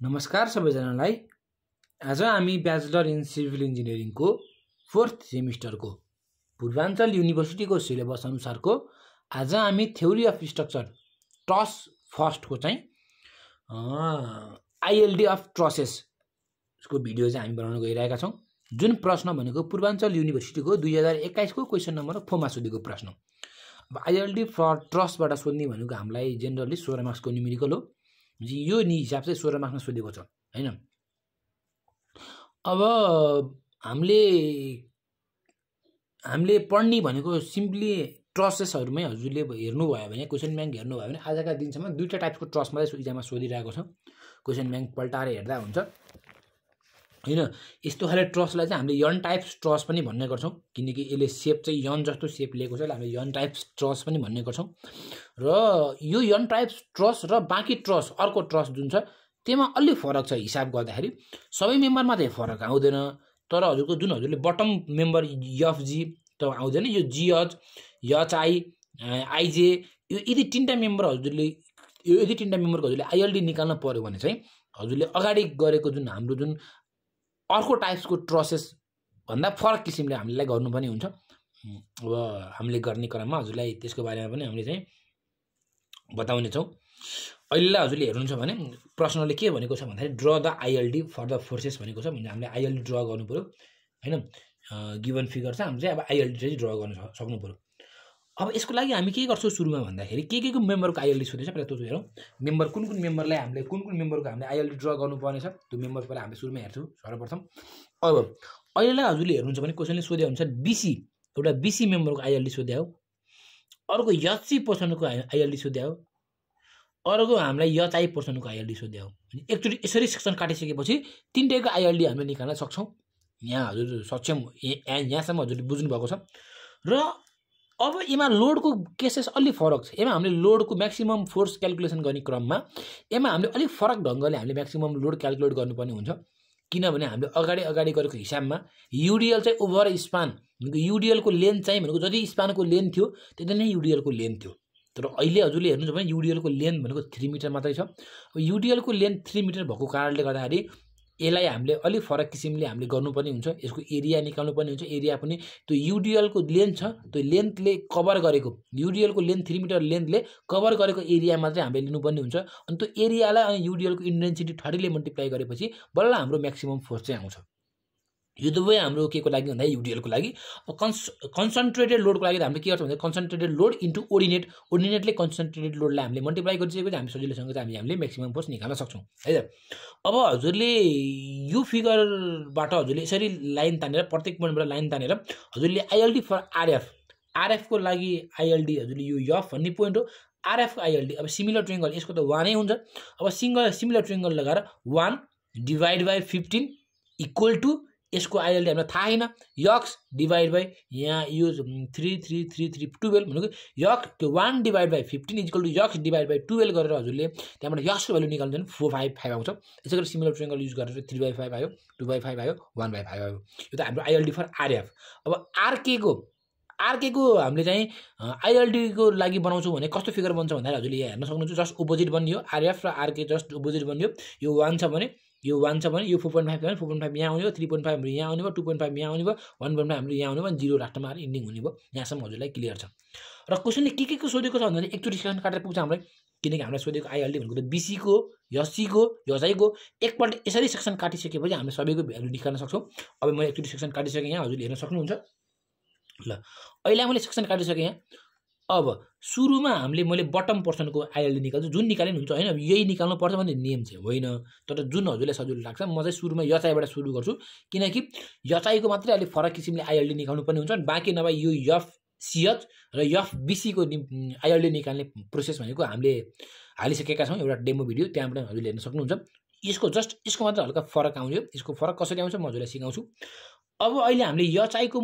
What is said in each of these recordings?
नमस्कार सबैजनालाई। आज हामी ब्याचलर इन सिभिल इन्जिनियरिङको फोर्थ सेमिस्टरको पूर्वाञ्चल युनिभर्सिटीको सिलेबस अनुसारको आज हामी थ्योरी अफ स्ट्रक्चर ट्रस फर्स्टको चाहिँ आइएलडी अफ ट्रसेसको भिडियो चाहिँ हामी बनाउन गइरहेका छौँ। जुन प्रश्न भनेको पूर्वाञ्चल युनिभर्सिटीको दुई हजार एक्काइसको क्वेसन नम्बर फोरमा सोधेको प्रश्न। अब आइएलडी फर ट्रसबाट सोध्ने भनेको हामीलाई जेनरली सोह्र मार्क्सको न्युमेरिकल हो। यो नि हिसाब चाहिँ सोह्र मार्क्समा सोधेको छ होइन? अब हामीले हामीले पढ्ने भनेको सिम्पली ट्रसेसहरूमै हजुरले हेर्नुभयो भने क्वेसन ब्याङ्क हेर्नुभयो भने आजका दिनसम्म दुईवटा टाइपको ट्रस मात्रै इक्जाममा सोधिरहेको छ। क्वेसन ब्याङ्क पल्टाएर हेर्दा हुन्छ। होइन यस्तो खाले ट्रसलाई चाहिँ हामीले यन टाइप्स ट्रस पनि भन्ने गर्छौँ। किनकि यसले सेप चाहिँ यन जस्तो सेप लिएको छ हामीले यन टाइप्स ट्रस पनि भन्ने गर्छौँ। र यो यन टाइप्स ट्रस र बाँकी ट्रस अर्को ट्रस जुन छ त्यसमा अलि फरक छ हिसाब गर्दाखेरि। सबै मेम्बरमा चाहिँ फरक आउँदैन। तर हजुरको जुन हजुरले बटम मेम्बर यफजी त आउँदैन। यो जिएच यचआई आइजे यो यदि तिनवटा मेम्बर हजुरले यो यदि तिनवटा मेम्बरको हजुरले आइएलडी निकाल्न पऱ्यो भने चाहिँ हजुरले अगाडि गरेको जुन हाम्रो जुन अर्को टाइप्सको ट्रसेस भन्दा फरक किसिमले हामीले गर्नुपर्ने हुन्छ। अब हामीले गर्ने क्रममा हजुरलाई त्यसको बारेमा पनि हामीले चाहिँ बताउनेछौँ। अहिले हजुरले हेर्नुहुन्छ भने प्रश्नले के भनेको छ भन्दाखेरि draw the ILD for the forces भनेको छ भने हामीले आइएलडी ड्र गर्नु पऱ्यो होइन? गिभन फिगर छ हामीले चाहिँ अब आइएलडी चाहिँ ड्र गर्नु सक्नु पऱ्यो अब यसको लागि हामी के गर्छौँ सुरुमा भन्दाखेरि के के को मेम्बरको आइएलडी सोधेछ पहिला त्यो हेरौँ। मेम्बर कुन कुन मेम्बरलाई हामीले कुन कुन मेम्बरको हामीले आइएलडी ड्र गर्नुपर्ने छ त्यो मेम्बर पहिला हामीले सुरुमा हेर्छौँ सर्वप्रथम। अब अहिलेलाई हजुरले हेर्नुहुन्छ भने क्वेसनले सोधे अनुसार बिसी एउटा बिसी मेम्बरको आइएलडी सोध्या हो। अर्को यची पोर्सनको आइएलडी सोध्या हो। अर्को हामीलाई यचआई पोर्सनको आइएलडी सोध्या हो। एकचोटि यसरी सेक्सन काटिसकेपछि तिनटैको आइएलडी हामीले निकाल्न सक्छौँ। यहाँ हजुर सक्षम यहाँसम्म हजुरले बुझ्नुभएको छ। र अब यसमा लोडको केसेस अलिक फरक छ। यसमा हामीले लोडको म्याक्सिमम् फोर्स क्यालकुलेसन गर्ने क्रममा यसमा हामीले अलिक फरक ढङ्गले हामीले म्याक्सिमम् लोड क्यालकुलेट गर्नुपर्ने हुन्छ। किनभने हामीले अगाडि अगाडि गरेको हिसाबमा युडिएल चाहिँ ओभर स्पान युडिएलको लेन्थ चाहिँ भनेको जति स्पानको लेन्थ थियो त्यति नै युडिएलको लेन्थ थियो। तर अहिले हजुरले हेर्नुहुन्छ भने युडिएलको लेन्थ भनेको थ्री मिटर मात्रै छ। अब युडिएलको लेन्थ थ्री मिटर भएको कारणले गर्दाखेरि यसलाई हामीले अलिक फरक किसिमले हामीले गर्नुपर्ने हुन्छ। यसको एरिया निकाल्नुपर्ने हुन्छ। एरिया पनि त्यो युडिएलको लेन्थ छ त्यो लेन्थले कभर गरेको युडिएलको लेन्थ थ्री मिटर लेन्थले कभर गरेको एरिया मात्रै हामीले लिनुपर्ने हुन्छ। अनि त्यो एरियालाई अनि युडिएलको इन्टेन्सिटी थर्टीले मल्टिप्लाई गरेपछि बल्ल हाम्रो म्याक्सिमम् फोर्स चाहिँ आउँछ। यो दुवै हाम्रो के को लागि भन्दा युडिएलको लागि। कन्स कन्सन्ट्रेटेड लोडको लागि हामीले के गर्छौँ भन्दा कन्सन्ट्रेटेड लोड इन्टु ओर्डिनेट ओर्डिनेटले कन्सन्ट्रेटेड लोडलाई हामीले मल्टिप्लाई गरिसकेपछि हामी सजिलोसँग चाहिँ हामी हामीले म्याक्सिमम फोर्स निकाल्न सक्छौँ है त? अब हजुरले यो फिगरबाट हजुरले यसरी लाइन तानेर प्रत्येक पोइन्टबाट लाइन तानेर हजुरले आइएलडी फर आरएफ आरएफको लागि आइएलडी हजुरले यो यफ भन्ने पोइन्ट हो। आरएफको आइएलडी अब सिमिलर ट्रिङ्गल यसको त वानै हुन्छ। अब सिङ्गल सिमिलर ट्रिङ्गल लगाएर one divide by fifteen equal to यसको आइएलडी हामीलाई थाहा छैन। यक्स डिभाइड बाई यहाँ यो three three three three twelve भनेको यक त्यो one divide by fifteen equal to x divide by twelve गरेर हजुरले त्यहाँबाट यक्सको भ्यालु निकाल्नु भने फोर फाइभ फाइभ आउँछ। यसै गरी सिमिलर ट्रेङ्गल युज गरेर थ्री बाई फाइभ आयो टू बाई फाइभ आयो वान बाई फाइभ आयो। यो त हाम्रो आइएलडी फर आरएफ अब आरकेको आरकेको हामीले चाहिँ आइएलडीको लागि बनाउँछौँ भने कस्तो फिगर बन्छ भन्दाखेरि हजुरले यहाँ हेर्न सक्नुहुन्छ। जस्ट अपोजिट बनियो। आरएफ र आरके जस्ट अपोजिट बनियो। यो वान छ भने यो वान छ भने यो फोर पोइन्ट फाइभ छ भने फोर पोइन्ट फाइभ यहाँ आउने भयो थ्री पोइन्ट फाइभ हाम्रो यहाँ आउने भयो टू पोइन्ट फाइभ यहाँ आउने भयो वान पोइन्ट फाइभ हाम्रो यहाँ आउने भयो जिरो लास्टमा आएर इन्डिङ हुने भयो। यहाँसम्म हजुरलाई क्लियर छ। र क्वेसनले के के को सोधेको छ भन्दाखेरि एकचोटि सेक्सन काटेर पुग्छ हामीलाई किनकि हामीलाई सोधेको आइएलडी भनेको त बिसीको यसीको यजाइको एकपल्ट यसरी सेक्सन काटिसकेपछि हामीले सबैको भ्यालु निकाल्न सक्छौँ। अब मैले एकचोटि सेक्सन काटिसकेँ यहाँ हजुरले हेर्न सक्नुहुन्छ। ल अहिले मैले सेक्सन काटिसकेँ यहाँ। अब सुरुमा हामीले मैले बटम पर्सनको आइएलडी निकाल्छु। जुन निकाले पनि हुन्छ होइन? यही निकाल्नुपर्छ भन्ने नियम चाहिँ होइन। तर जुन हजुरलाई सजिलो लाग्छ म चाहिँ सुरुमा यचाइबाट सुरु गर्छु। किनकि यचाइको मात्रै अलिक फरक किसिमले आइएलडी निकाल्नु पर्ने हुन्छ। बाँकी नभए यो यफ सिएच र यफ बिसीको आइएलडी निकाल्ने प्रोसेस भनेको हामीले हालिसकेका छौँ। एउटा डेमो भिडियो त्यहाँबाट हजुरले हेर्न सक्नुहुन्छ। यसको जस्ट यसको मात्र हल्का फरक आउँछ यसको फरक कसरी आउँछ म हजुरलाई सिकाउँछु। अब अहिले हामीले यचाइको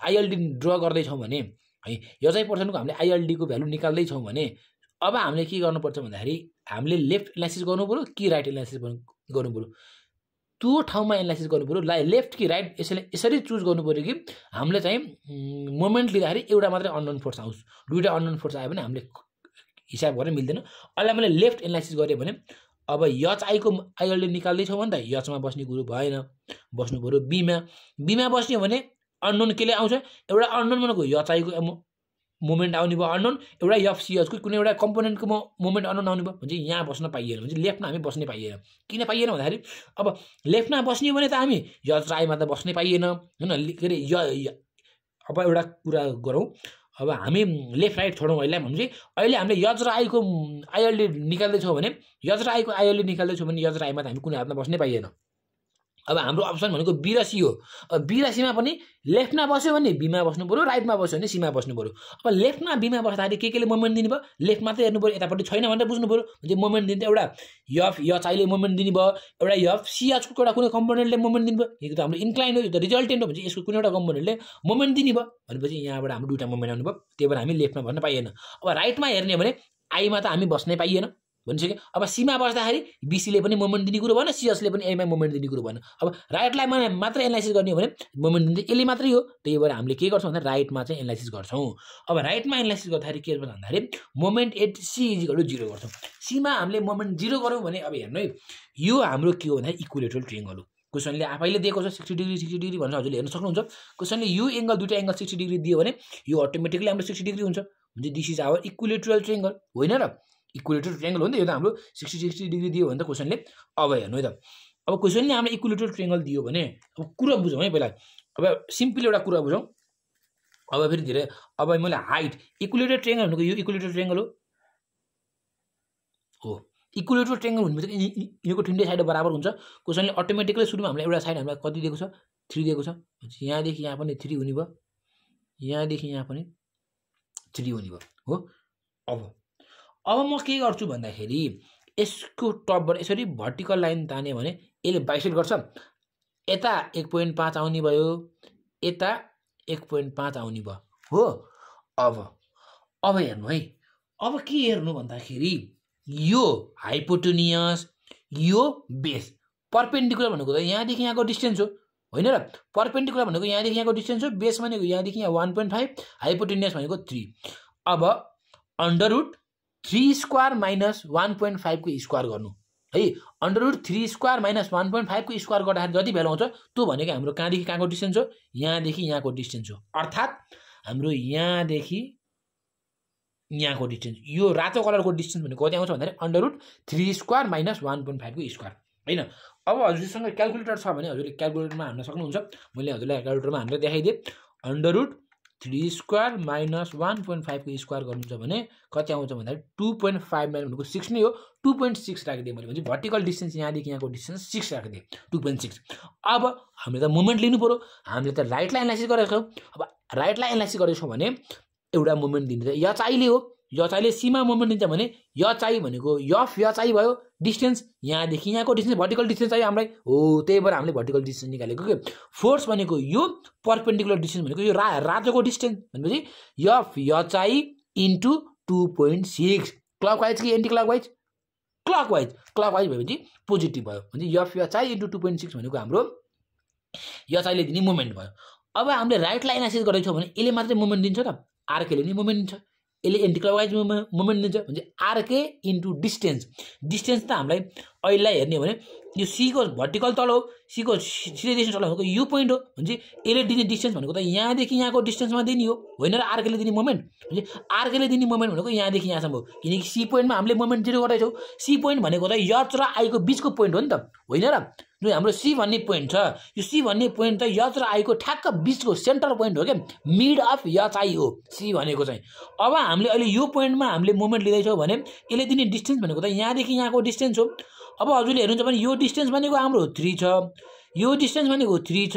आइएलडी ड्र गर्दैछौँ भने है यो चाहिँ पर्सेन्टको हामीले आइएलडीको भ्यालु निकाल्दैछौँ भने अब हामीले के गर्नुपर्छ भन्दाखेरि हामीले लेफ्ट एनालाइसिस गर्नु पऱ्यो कि राइट एनालाइसिस गर्नु पऱ्यो त्यो ठाउँमा एनालाइसिस गर्नु पऱ्यो ला लेफ्ट कि राइट यसरी यसरी चुज गर्नु पऱ्यो कि हामीले चाहिँ मोमेन्ट लिँदाखेरि एउटा मात्रै अननोन फोर्स आउँछ दुइटा अननोन फोर्स आयो भने हामीले हिसाब गरेर मिल्दैन। अहिले मैले लेफ्ट एनालाइसिस गरेँ भने अब यच आईको आइएलडी निकाल्दैछौँ भने त यचमा बस्ने कुरो भएन। बस्नु पऱ्यो बिमा। बिमा बस्ने हो भने अननोन केले आउँछ। एउटा अननोन भनेको यच आईको मोमेन्ट आउने भयो अननोन। एउटा एफसिएचको कुनै एउटा कम्पोनेन्टको म मोमेन्ट अननोन आउने भयो भने यहाँ बस्न पाइएन। भने लेफ्टमा हामी बस्नै पाइएन। किन पाइएन भन्दाखेरि अब लेफ्टमा बस्ने भने त हामी यच आईमा त बस्नै पाइएन। होइन के अरे य अब एउटा कुरा गरौँ। अब हामी लेफ्ट राइट छोडौँ अहिले भने अहिले हामीले यज र आईको आइएलडी निकाल्दैछौँ भने यज र आईको आइएलडी निकाल्दैछौँ भने यज र आईमा त हामी कुनै हातमा बस्नै पाइएन। अब हाम्रो अप्सन भनेको बिरासी हो। अब बिरासीमा पनि लेफ्टमा बस्यो भने बिमा बस्नु पऱ्यो राइटमा बस्यो भने सीमा बस्नु पऱ्यो अब लेफ्टमा बिमा बस्दाखेरि के केले मोमेन्ट दिने भयो? लेफ्टमा त हेर्नु पऱ्यो यतापट्टि छैन भनेर बुझ्नु पऱ्यो भने मोमेन्ट एउटा यफ यचाइले मोमेन्ट दिने भयो एउटा यफ सिएचको एउटा कुनै कम्पोनेन्टले मोमेन्ट दिनु भयो। यो त हाम्रो इन्क्लाइन हो यो त रिजल्टेन्ट हो। भने यसको कुनै एउटा कम्पोनेन्टले मोमेन्ट दिने भयो। भनेपछि यहाँबाट हाम्रो दुइटा मोमेन्ट आउनु भयो त्यही भएर हामी लेफ्टमा भन्न पाइएन। अब राइटमा हेर्ने भने आईमा त हामी बस्नै पाइएन। भनिसक्यो अब सीमा बस्दाखेरि बिसीले पनि मोमेन्ट दिने कुरो भएन सिएसले पनि एमा मोमेन्ट दिने कुरो भएन। अब राइटलाई मात्र एनालाइसिस गर्ने हो भने मोमेन्ट दिन्छ यसले मात्रै हो। त्यही भएर हामीले के गर्छौँ भन्दा राइटमा चाहिँ एनालाइसिस गर्छौँ। अब राइटमा एनालाइसिस गर्दाखेरि के गर्छ भन्दाखेरि moment at C is equal zero गर्छौँ। सीमा हामीले मोमेन्ट जिरो गऱ्यौँ भने अब हेर्नु है यो हाम्रो के हो भन्दाखेरि इक्वलेटरल ट्रिङ्गल हो। क्वेसनले आफैले दिएको छ सिक्सटी डिग्री सिक्सटी डिग्री भनेर हजुरले हेर्न सक्नुहुन्छ। क्वेसनले यो एङ्गल दुइटा एङ्गल सिक्सटी डिग्री दियो भने यो अटोमेटिकली हाम्रो सिक्सटी डिग्री हुन्छ। हुन्छ this is our equilateral triangle होइन र? इक्वलेटर ट्रिएङ्गल हो नि त यो त हाम्रो सिक्सटी सिक्सटी डिग्री दियो भने त क्वेसनले अब हेर्नु है त। अब क्वेसनले हाम्रो इक्वलेटर ट्रिएङ्गल दियो भने अब कुरा बुझौँ है पहिला। अब सिम्पल एउटा कुरा बुझौँ। अब फेरि धेरै अब मैले हाइट इक्वलेटर ट्रिएङ्गल भनेको यो इक्वलेटर ट्रिएङ्गल हो। हो। इक्वलेटर ट्रिएङ्गल हुने बित्तिकै यिनीहरूको तिनटै साइड बराबर हुन्छ। क्वेसनले अटोमेटिकली सुरुमा हामीलाई एउटा साइड हामीलाई कति दिएको छ? थ्री दिएको छ। यहाँदेखि यहाँ पनि थ्री हुने भयो। यहाँदेखि यहाँ पनि थ्री हुने भयो। हो? अब। अब म के गर्छु भन्दाखेरि यसको टपबाट यसरी भर्टिकल लाइन ताने भने यसले बाइसेट गर्छ। यता एक पोइन्ट पाँच आउने भयो यता एक पोइन्ट पाँच आउने भयो। हो? अब अब हेर्नु है। अब के हेर्नु भन्दाखेरि यो हाइपोटोनियस यो बेस पर्पेन्डिकुलर भनेको त यहाँदेखि यहाँको डिस्टेन्स हो। होइन र? पर्पेन्डिकुलर भनेको यहाँदेखि यहाँको डिस्टेन्स हो बेस भनेको यहाँदेखि यहाँ वान पोइन्ट फाइभ हाइपोटेनियस भनेको थ्री अब under root three square minus one point फाइभको स्क्वायर गर्नु। है under root three square minus one point फाइभको स्क्वायर गर्दाखेरि जति भ्यालु आउँछ त्यो भनेको हाम्रो कहाँदेखि कहाँको डिस्टेन्स हो? यहाँदेखि यहाँको डिस्टेन्स हो। अर्थात् हाम्रो यहाँदेखि यहाँको डिस्टेन्स यो रातो कलरको डिस्टेन्स भनेको कति आउँछ भन्दाखेरि under root three square minus one point फाइभको स्क्वायर। होइन? अब हजुरसँग क्यालकुलेटर छ भने हजुरले क्यालकुलेटरमा हान्न सक्नुहुन्छ। मैले हजुरलाई क्यालकुलेटरमा हानेर देखाइदिएँ। Under root three square minus one point फाइभको स्क्वायर गर्नुहुन्छ भने कति आउँछ भन्दाखेरि टू पोइन्ट फाइभ नाइन भनेको सिक्स नै हो। टू पोइन्ट सिक्स राखिदिएँ मैले भने भर्टिकल डिस्टेन्स यहाँदेखि यहाँको डिस्टेन्स सिक्स राखिदिएँ टू पोइन्ट सिक्स। अब हामीले त मुभमेन्ट लिनु पऱ्यो हामीले त राइटलाई एनालाइसिस गरेको छौँ। अब राइटलाई एनालाइसिस गरेको छौँ भने एउटा मुभमेन्ट दिन्छ या चाहिने हो। यचाइले सीमा मोमेन्ट दिन्छ भने यचाइ भनेको यफ यचाइ भयो डिस्टेन्स यहाँदेखि यहाँको डिस्टेन्स भर्टिकल डिस्टेन्स चाहियो हामीलाई। हो त्यही भएर हामीले भर्टिकल डिस्टेन्स निकालेको के? फोर्स भनेको यो पर्पेन्डिकुलर डिस्टेन्स भनेको यो रा राजोको डिस्टेन्स भनेपछि F HI into two point six clockwise कि anti clock wise clock wise clockwise भएपछि पोजिटिभ भयो। भने F HI into two point six भनेको हाम्रो यचाइले दिने मुभमेन्ट भयो। अब हामीले राइटलाई एनालाइसिस गरेको भने यसले मात्रै मुभमेन्ट दिन्छ त? आर्केले नि मुभमेन्ट दिन्छ। यसले एन्टिक्लकवाइज मुभमेन्ट दिन्छ भने आरके इन्टु डिस्टेन्स। डिस्टेन्स त हामीलाई अहिलेलाई हेर्ने हो भने यो सीको भर्टिकल तल हो सीको सिधै डिस्टेन्स तल भनेको यो पोइन्ट हो भने यसले दिने डिस्टेन्स भनेको त यहाँदेखि यहाँको डिस्टेन्समा दिने हो होइन र आर्केले दिने मोमेन्ट भने आर्केले दिने मोमेन्ट भनेको यहाँदेखि यहाँसम्म हो किनकि सी पोइन्टमा हामीले मोमेन्ट जिरो गर्दैछौँ सी पोइन्ट भनेको त यच र आईको बिचको पोइन्ट हो नि त होइन र? जो हाम्रो सी भन्ने पोइन्ट छ यो सी भन्ने पोइन्ट त यच र आईको ठ्याक्क बिचको सेन्टर पोइन्ट हो क्या मिड अफ यच आई हो सी भनेको चाहिँ। अब हामीले अहिले यो पोइन्टमा हामीले मोमेन्ट लिँदैछौँ भने यसले दिने डिस्टेन्स भनेको त यहाँदेखि यहाँको डिस्टेन्स हो अब हजुरले हेर्नुहुन्छ भने यो डिस्टेन्स भनेको हाम्रो थ्री छ। यो डिस्टेन्स भनेको थ्री छ।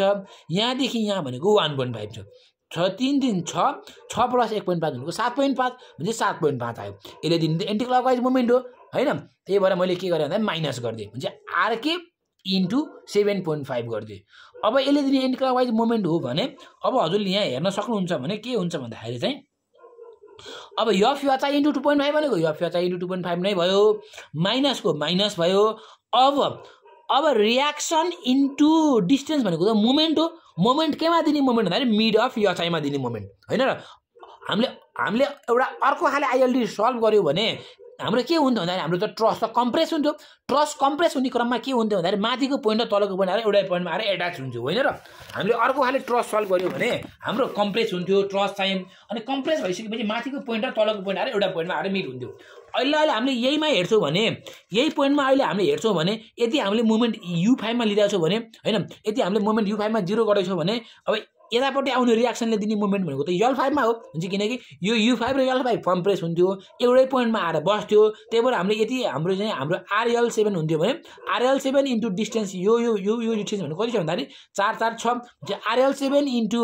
यहाँदेखि यहाँ भनेको वान पोइन्ट फाइभ छ। छ तिन तिन छ। छ प्लस एक पोइन्ट पाँच भनेको सात पोइन्ट पाँच भने सात पोइन्ट पाँच आयो। यसले दिने एन्टी क्लकवाइज मुभमेन्ट हो होइन? त्यही भएर मैले के गरेँ भन्दा माइनस गरिदिएँ। भने चाहिँ RK into seven point five गरिदिएँ। अब यसले दिने एन्टिक्लकवाइज मोमेन्ट हो भने अब हजुरले यहाँ हेर्न सक्नुहुन्छ भने के हुन्छ भन्दाखेरि चाहिँ अब F HI into two point five भनेको F HI into two point five नै भयो। माइनसको माइनस भयो। अब अब रियाक्सन इन्टु डिस्टेन्स भनेको त मोमेन्ट हो। मोमेन्ट केमा दिने मोमेन्ट भन्दाखेरि मिड अफ यचाइमा दिने मोमेन्ट होइन र? हामीले हामीले एउटा अर्को खाले आइएलडी सल्भ गऱ्यो भने हाम्रो के हुन्थ्यो भन्दाखेरि हाम्रो त ट्रस त कम्प्रेस हुन्थ्यो। ट्रस कम्प्रेस हुने क्रममा के हुन्थ्यो भन्दाखेरि माथिको पोइन्ट र तलको पोइन्ट आएर एउटै पोइन्टमा आएर एट्याच हुन्थ्यो होइन र? हामीले अर्को खाले ट्रस सल्भ गऱ्यो भने हाम्रो कम्प्रेस हुन्थ्यो ट्रस चाहिँ अनि कम्प्रेस भइसकेपछि माथिको पोइन्ट र तलको पोइन्ट आएर एउटा पोइन्टमा आएर मिट हुन्थ्यो। अहिले अहिले हामीले यहीमा हेर्छौँ भने यही पोइन्टमा अहिले हामीले हेर्छौँ भने यदि हामीले मुभमेन्ट यु फाइभमा लिइरहेको छौँ भने होइन? यदि हामीले मुभमेन्ट यु फाइभमा जिरो गर्दैछौँ भने अब यतापट्टि आउने रियाक्सनले दिने मुभमेन्ट भनेको त यल फाइभमा हो। हुन्छ किनकि यो यु फाइभ र यल फाइभ कम्प्रेस हुन्थ्यो एउटै पोइन्टमा आएर बस्थ्यो। त्यही भएर हामीले यति हाम्रो चाहिँ हाम्रो आरएल सेभेन हुन्थ्यो भने आरएल सेभेन इन्टु डिस्टेन्स यो यो यो यो डिस्टेन्स भनेको कति छ भन्दाखेरि चार चार छ। हुन्छ आरएल सेभेन इन्टु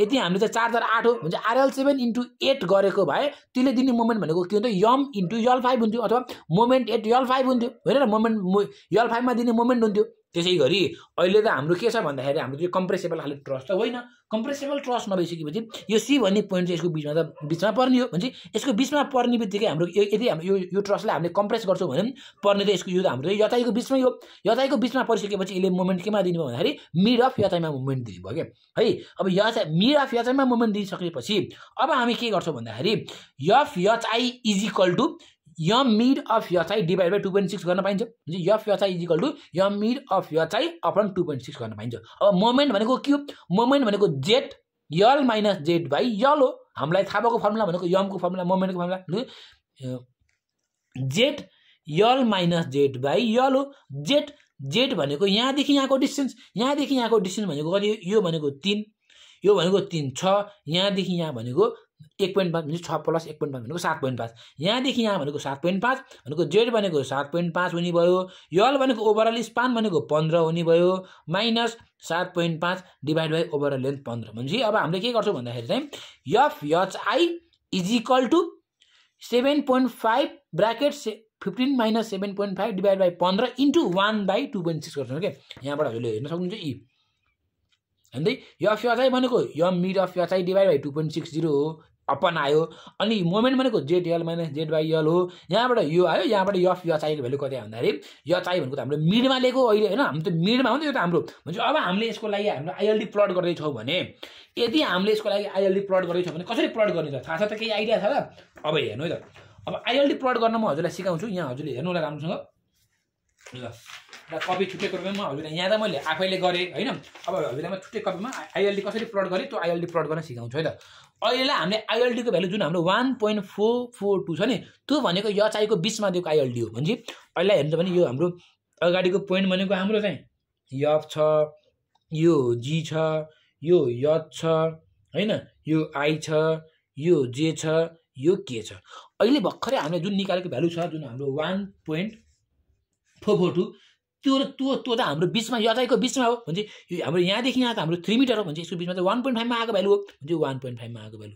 यति हामीले चाहिँ चार चार आठ हो। हुन्छ आरएल सेभेन इन्टु एट गरेको भए त्यसले दिने मोमेन्ट भनेको के हुन्थ्यो? यम इन्टु यल फाइभ हुन्थ्यो अथवा मोमेन्ट एट यल फाइभ हुन्थ्यो। होइन मोमेन्ट यल फाइभमा दिने मोमेन्ट हुन्थ्यो। त्यसै गरी अहिले त हाम्रो के छ भन्दाखेरि हाम्रो त्यो कम्प्रेसेबल खाले ट्रस त होइन। कम्प्रेसेबल ट्रस नभइसकेपछि यो सी भन्ने पोइन्ट चाहिँ यसको बिचमा त बिचमा पर्ने हो। भने यसको बिचमा पर्ने बित्तिकै हाम्रो यदि हाम्रो यो यो ट्रसलाई हामीले कम्प्रेस गर्छौँ भने पर्ने त यसको यो त हाम्रो यताइको बिचमै हो। यताइको बिचमा परिसकेपछि यसले मोमेन्ट केमा दिनु भन्दाखेरि मिड अफ यताइमा मुभमेन्ट दिनु भयो क्या। है अब यच मिड अफ यचाइमा मुभमेन्ट दिइसकेपछि अब हामी के गर्छौँ भन्दाखेरि F HI is equal to M mid of HI divide by two point six गर्न पाइन्छ। F HI is equal to M mid of HI upon two point six गर्न पाइन्छ। अब मोमेन्ट भनेको के हो? मोमेन्ट भनेको Z L minus Z by L हो। हामीलाई थाहा भएको फर्मुला भनेको यमको formula मोमेन्टको formula Z L minus Z by L हो। जेट जेट भनेको यहाँदेखि यहाँको डिस्टेन्स यहाँदेखि यहाँको डिस्टेन्स भनेको कति यो भनेको तिन यो भनेको तिन छ यहाँदेखि यहाँ भनेको एक पोइन्ट पाँच भनेपछि छ प्लस एक पोइन्ट पाँच भनेको सात पोइन्ट पाँच। यहाँदेखि यहाँ भनेको सात पोइन्ट पाँच भनेको जेड भनेको सात पोइन्ट पाँच हुने भयो यल भनेको ओभरअल स्पान भनेको पन्ध्र हुने भयो माइनस सात पोइन्ट पाँच डिभाइड बाई ओभरअल लेन्थ पन्ध्र। भनेपछि अब हामीले के गर्छौँ भन्दाखेरि चाहिँ F HI is equal to seven point five bracket say fifteen minus seven point five divide by पन्ध्र into one by two point six गर्छौँ क्या यहाँबाट हजुरले हेर्न सक्नुहुन्छ यी हेर्दै यफ यचआई भनेको M mid of HI divide by two point six zero हो अपन आयो। अनि मोमेन्ट भनेको Z L minus Z by L हो। यहाँबाट यो आयो यहाँबाट यफ य चाहिएको भ्यालु कति भन्दाखेरि य चाहिँ भनेको त हाम्रो मिडमा लिएको अहिले होइन? हाम्रो त मिडमा हो नि त यो त हाम्रो। भनेपछि अब हामीले यसको लागि हाम्रो आइएलडी प्लट गर्दैछौँ भने यदि हामीले यसको लागि आइएलडी प्लट गर्दैछौँ भने कसरी प्लट गर्ने त? थाहा छ त केही आइडिया छ त? अब हेर्नु है त। अब आइएलडी प्लट गर्न म हजुरलाई सिकाउँछु। यहाँ हजुरले हेर्नु होला राम्रोसँग। ल। र कपी छुट्टै कपीमा हजुरलाई यहाँ त मैले आफैले गरेँ होइन? अब हजुरलाई म छुट्टै कपीमा आइएलडी कसरी प्लट गरेँ त्यो आइएलडी प्लट गर्न सिकाउँछु है त अहिलेलाई हामीले आइएलडीको भ्यालु जुन हाम्रो one point four four two छ नि त्यो भनेको यचाइको बिचमा दिएको आइएलडी हो भने अहिले हेर्नु भने यो हाम्रो अगाडिको पोइन्ट भनेको हाम्रो चाहिँ यफ छ यो जी छ यो यच छ होइन? यो आई छ यो जे छ यो के छ. अहिले भर्खरै हामीले जुन निकालेको भ्यालु छ जुन हाम्रो one point four four two त्यो त्यो त्यो त हाम्रो बिचमा यताइको बिचमा हो। भने चाहिँ हाम्रो यहाँदेखि यहाँ त हाम्रो थ्री मिटर हो। भने चाहिँ यसको बिचमा चाहिँ वान पोइन्ट फाइभमा आएको भ्यालु हो। भने चाहिँ वान पोइन्ट फाइभमा आएको भ्यालु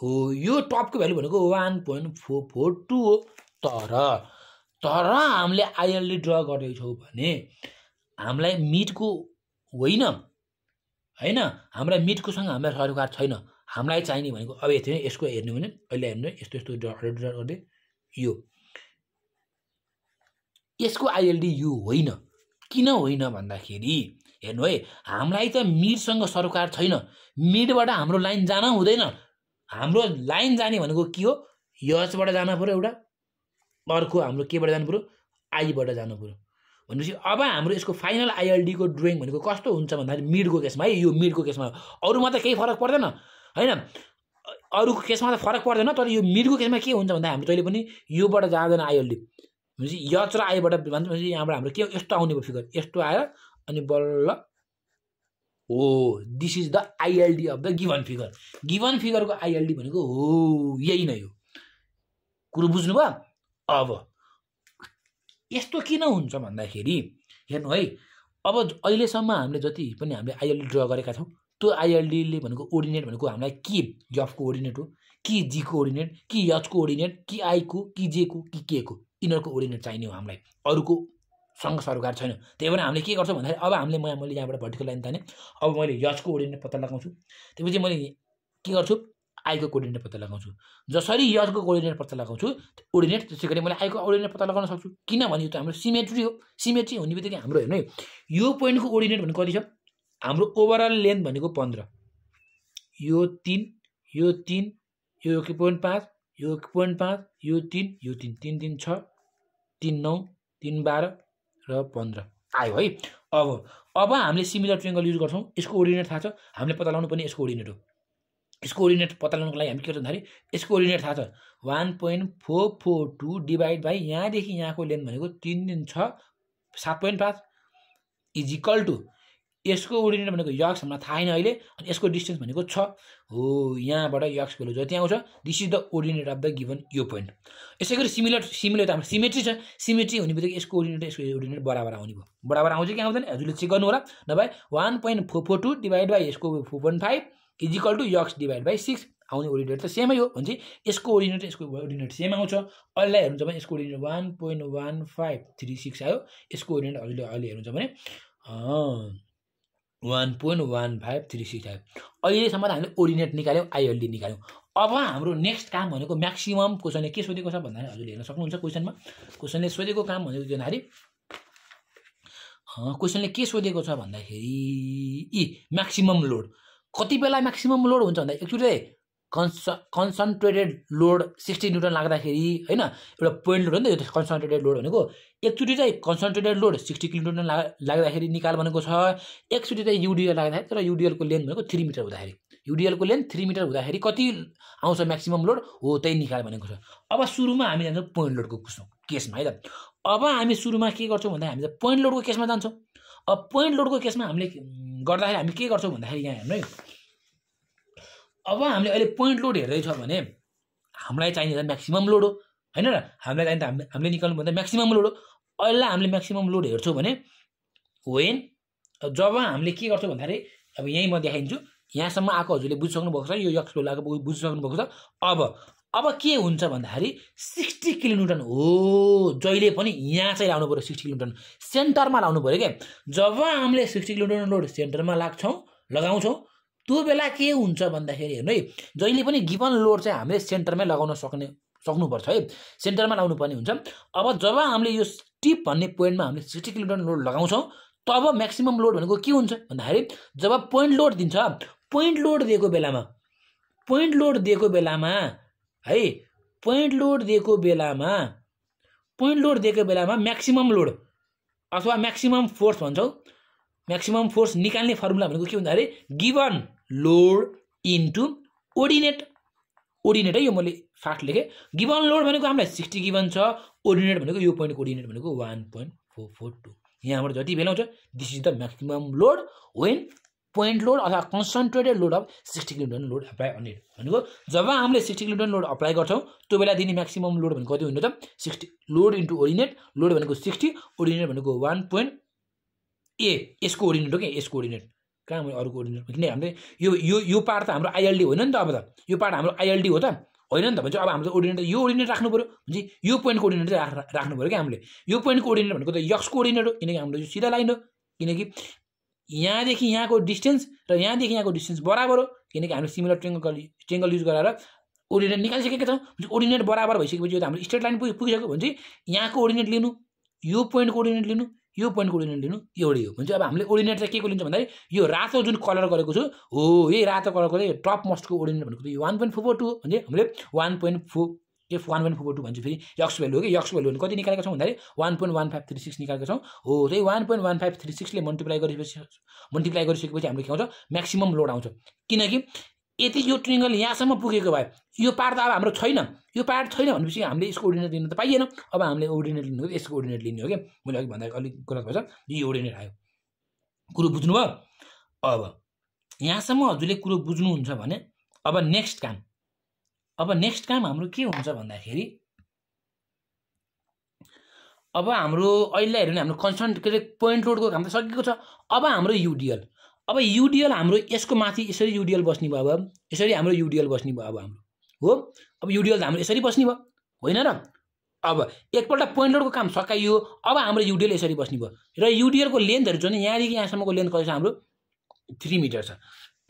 हो यो टपको भ्यालु भनेको one point four four two हो। तर तर हामीले आइएलडी ड्र गर्दैछौँ भने हामीलाई मिटको होइन। होइन हाम्रा मिटकोसँग हामीलाई सरोकार छैन। हामीलाई चाहिने भनेको अब यति यसको हेर्नु भने अहिले हेर्नु यस्तो यस्तो ड्र ड्र गर्दै यो। यसको आइएलडी यो होइन। किन होइन भन्दाखेरि हेर्नु है हामीलाई त मिडसँग सरोकार छैन। मिडबाट हाम्रो लाइन जान हुँदैन। हाम्रो लाइन जाने भनेको के हो? यचबाट जानु पऱ्यो एउटा। अर्को हाम्रो केबाट जानु पऱ्यो आईबाट जानु पऱ्यो भनेपछि अब हाम्रो यसको फाइनल आइएलडीको ड्रइङ भनेको कस्तो हुन्छ भन्दाखेरि मिडको केसमा है यो मिडको केसमा। अरूमा त केही फरक पर्दैन होइन? अरूको केसमा त फरक पर्दैन तर यो मिडको केसमा के हुन्छ भन्दा हाम्रो जहिले पनि योबाट जाँदैन आइएलडी भनेपछि यच र भन्छ भनेपछि यहाँबाट हाम्रो के यस्तो आउने भयो फिगर। यस्तो आयो अनि बल्ल हो this is the ILD of the given figure given फिगरको ILD भनेको हो यही नै हो। कुरो बुझ्नुभयो? अब यस्तो किन हुन्छ भन्दाखेरि हेर्नु है अब अहिलेसम्म हामीले जति पनि हामीले आइएलडी ड्र गरेका छौँ त्यो आइएलडीले भनेको ओर्डिनेट भनेको हामीलाई के जफको ओर्डिनेट हो? कि जीको ओर्डिनेट कि यचको ओर्डिनेट कि आईको कि? जेको कि? के को? यिनीहरूको ओरिजिनेट चाहिने हो हामीलाई। अरूको सँग सरोकार छैन। त्यही भएर हामीले के गर्छौँ भन्दाखेरि अब हामीले म मैले यहाँबाट भर्टिकल लाइन ताने अब मैले यचको ओरिजिनेट पत्ता लगाउँछु। त्यसपछि मैले के गर्छु? आईको कोर्डिनेट पत्ता लगाउँछु। जसरी यचको कोर्डिनेट पत्ता लगाउँछु ओर्डिनेट त्यसै गरी मैले आईको ओर्डिनेट पत्ता लगाउन सक्छु। किनभने यो त हाम्रो सिमेट्री हो। सिमेट्री हुने बित्तिकै हाम्रो हेर्नु यो पोइन्टको ओर्डिनेट भनेको कति छ? हाम्रो ओभरअल लेन्थ भनेको पन्ध्र। यो तिन यो तिन यो पोइन्ट पाँच यो पोइन्ट पाँच यो तिन यो तिन तिन तिन छ तिन नौ तिन बाह्र र पन्ध्र। आयो है। अब अब हामीले सिमिलर ट्रेङ्गल युज गर्छौँ। यसको ओरिजिनेट थाहा छ। हामीले पत्ता लगाउनु पर्ने यसको ओरिजिनेट हो। यसको ओरिजिनेट पत्ता लगाउनुको लागि हामी के गर्छौँ भन्दाखेरि यसको ओरिजिनेट थाहा छ। One point four four two divide by यहाँदेखि यहाँको लेन्थ भनेको तिन दिन छ सात पोइन्ट पाँच इजिकल टु यसको ओरिजिनेट भनेको यक्स हामीलाई थाहा छैन अहिले अनि यसको डिस्टेन्स भनेको छ। हो यहाँबाट यक्स भेल्यु जति आउँछ this is the ordinate of the given यो पोइन्ट यसै गरी सिमिलर सिमिलर त हाम्रो सिमेट्री छ। सिमेट्री हुने बित्तिकै यसको ओरिजिनेट यसको ओरिजिनेट बराबर आउने भयो। बराबर आउँछ कि आउँदैन हजुरले चेक गर्नु होला नभए one point four four two divide by यसको four point five is equal to X divide by six आउने ओरिजिनेट त सेमै हो भने चाहिँ यसको ओरिजिनेट यसको ओरिजिनेट सेम आउँछ। अहिले हेर्नुहुन्छ भने यसको ordinate one point one five three six आयो। यसको ओरिजिनेट हजुरले अहिले हेर्नुहुन्छ भने one point one five three six आयो अहिलेसम्म त हामीले ओरिजिनेट निकाल्यौँ आइएलडी निकाल्यौँ। अब हाम्रो नेक्स्ट काम भनेको म्याक्सिमम् क्वेसनले के सोधेको छ भन्दाखेरि हजुरले हेर्न सक्नुहुन्छ क्वेसनमा। क्वेसनले सोधेको काम भनेको के भन्दाखेरि क्वेसनले के सोधेको छ भन्दाखेरि यी म्याक्सिमम् लोड। कति बेला म्याक्सिमम् लोड हुन्छ भन्दा एकचोटि cons concentrated load sixty newton लाग्दाखेरि होइन एउटा पोइन्ट लोड हो नि त यो कन्सन्ट्रेटेड लोड भनेको। एकचोटि चाहिँ concentrated load sixty kilo newton लाग्दाखेरि निकाल भनेको छ। एकचोटि चाहिँ युडिएल लाग्दाखेरि तर युडिएलको लेन्थ भनेको थ्री मिटर हुँदाखेरि। युडिएलको लेन्थ थ्री मिटर हुँदाखेरि कति आउँछ म्याक्सिमम् लोड हो त्यही निकाल भनेको छ। अब सुरुमा हामी जान्छौँ पोइन्ट लोडको कुसौँ केसमा है त। अब हामी सुरुमा के गर्छौँ भन्दा हामी त पोइन्ट लोडको केसमा जान्छौँ। अब पोइन्ट लोडको केसमा हामीले गर्दाखेरि हामी के गर्छौँ भन्दाखेरि यहाँ हेर्नु है। अब हामीले अहिले पोइन्ट लोड हेर्दैछ भने हामीलाई चाहिने त म्याक्सिमम् लोड हो। होइन र? हामीलाई चाहिने त हामीले निकाल्नु भन्दा म्याक्सिमम् लोड हो। अहिले हामीले म्याक्सिमम् लोड हेर्छौँ भने वेन जब हामीले के गर्छौँ भन्दाखेरि अब यहीँ म देखाइदिन्छु। यहाँसम्म आएको हजुरले बुझिसक्नु भएको छ यो यक्स लोड आएको बुझिसक्नु भएको छ। अब अब के हुन्छ भन्दाखेरि सिक्सटी किलोमिटर हो। जहिले पनि यहाँ चाहिँ लाउनु पऱ्यो सिक्सटी किलोमिटर सेन्टरमा लाउनु पऱ्यो क्या जब हामीले सिक्सटी किलोमिटर लोड सेन्टरमा लाग्छौँ लगाउँछौँ त्यो बेला के हुन्छ भन्दाखेरि हेर्नु है जहिले पनि गिभन लोड चाहिँ हामीले सेन्टरमै लगाउन सक्ने सक्नुपर्छ है। सेन्टरमा लाउनु पर्ने हुन्छ। अब जब हामीले यो टिप भन्ने पोइन्टमा हामीले सिक्सटी किलोमिटर लोड लगाउँछौँ तब म्याक्सिमम् लोड भनेको के हुन्छ भन्दाखेरि जब पोइन्ट लोड दिन्छ पोइन्ट लोड दिएको बेलामा पोइन्ट लोड दिएको बेलामा है पोइन्ट लोड दिएको बेलामा पोइन्ट लोड दिएको बेलामा म्याक्सिमम् लोड अथवा म्याक्सिमम् फोर्स भन्छौँ। म्याक्सिमम् फोर्स निकाल्ने फर्मुला भनेको के भन्दाखेरि given load into ordinate ordinate है यो मैले फास्ट लेखेँ। गिभन लोड भनेको हामीलाई सिक्सटी गिभन छ। ओर्डिनेट भनेको यो पोइन्ट ओर्डिनेट भनेको one point four four two यहाँबाट जति बेला आउँछ this is the maximum load when point load अथवा concentrated load of sixty kilometre load apply on it भनेको जब हामीले सिक्सटी किलोमिटर लोड अप्लाई गर्छौँ त्यो बेला दिने म्याक्सिमम लोड भनेको कति हुन्छ त? Sixty load into ordinate load भनेको सिक्सटी ओरिनेट भनेको वान पोइन्ट ए यसको ओरिनेट हो क्या यसको ओरिनेट कहाँ मैले अरू कोअर्डिनेट किन हामीले यो यो यो पार्ट त हाम्रो आइएलडी होइन नि त अब त। यो पार्ट हाम्रो आइएलडी हो त। होइन नि त भने चाहिँ अब हाम्रो ओर्डिनेट यो ओर्डिनेट राख्नु पऱ्यो। भने चाहिँ यो पोइन्ट कोअर्डिनेट चाहिँ राख्नु पऱ्यो क्या हामीले। यो पोइन्ट कोअर्डिनेट भनेको त यक्स कोअर्डिनेट हो किनकि हाम्रो यो सिधा लाइन हो। किनकि यहाँदेखि यहाँको डिस्टेन्स र यहाँदेखि यहाँको डिस्टेन्स बराबर हो। किनकि हामीले सिमिलर ट्रेङ्गल ट्रेङ्गल युज गरेर ओर्डिनेट निकालिसकेका छौँ। ओर्डिनेट बराबर भइसकेपछि यो त हाम्रो स्ट्रेट लाइन पुगिसक्यो। भने चाहिँ यहाँको ओर्डिनेट लिनु यो पोइन्टको ओर्डिनेट लिनु यो पोइन्ट कोर्डिनेट लिनु एउटै हो भने चाहिँ अब हामीले ओर्डिनेट चाहिँ के को लिन्छ भन्दाखेरि यो रातो जुन कलर गरेको छु हो यही रातो कलरको चाहिँ टप मोस्टको ओर्डिनेट भनेको यो one point four four two भने हामीले one point four F one point four two भन्छ फेरि। यक्स भ्यालु हो कि यक्स भने कति निकालेको छौँ भन्दाखेरि one point one five three six निकालेको छौँ। हो त्यही one point one five three सिक्सले multiply गरिसकेपछि मल्टिप्लाई गरिसकेपछि हामीले के आउँछ? म्याक्सिमम् लोड आउँछ। किनकि यदि यो ट्रिङ्गल यहाँसम्म पुगेको भए यो पार्ट त अब हाम्रो छैन। यो पार्ट छैन भनेपछि हामीले यसको ओर्डिनेट लिन त पाइएन। अब हामीले ओर्डिनेट लिनु यसको ओर्डिनेट लिने हो क्या मैले अघि भन्दा अलिक गलत भएछ यो ओर्डिनेट आयो। कुरो बुझ्नुभयो? अब यहाँसम्म हजुरले कुरो बुझ्नुहुन्छ भने अब नेक्स्ट काम। अब नेक्स्ट काम हाम्रो के हुन्छ भन्दाखेरि अब हाम्रो अहिले हेऱ्यो भने हाम्रो के अरे पोइन्ट लोडको काम त सकिएको छ। अब हाम्रो युडिएल अब युडिएल हाम्रो यसको माथि यसरी युडिएल बस्ने भयो अब यसरी हाम्रो युडिएल बस्ने भयो अब हाम्रो हो? अब युडिएल त हाम्रो यसरी बस्ने भयो होइन र? अब एकपल्ट पोइन्ट काम सकाइयो अब हाम्रो युडिएल यसरी बस्ने भयो र युडिएलको लेन्थहरू चाहिँ यहाँदेखि यहाँसम्मको लेन्थ कति छ हाम्रो? थ्री मिटर छ।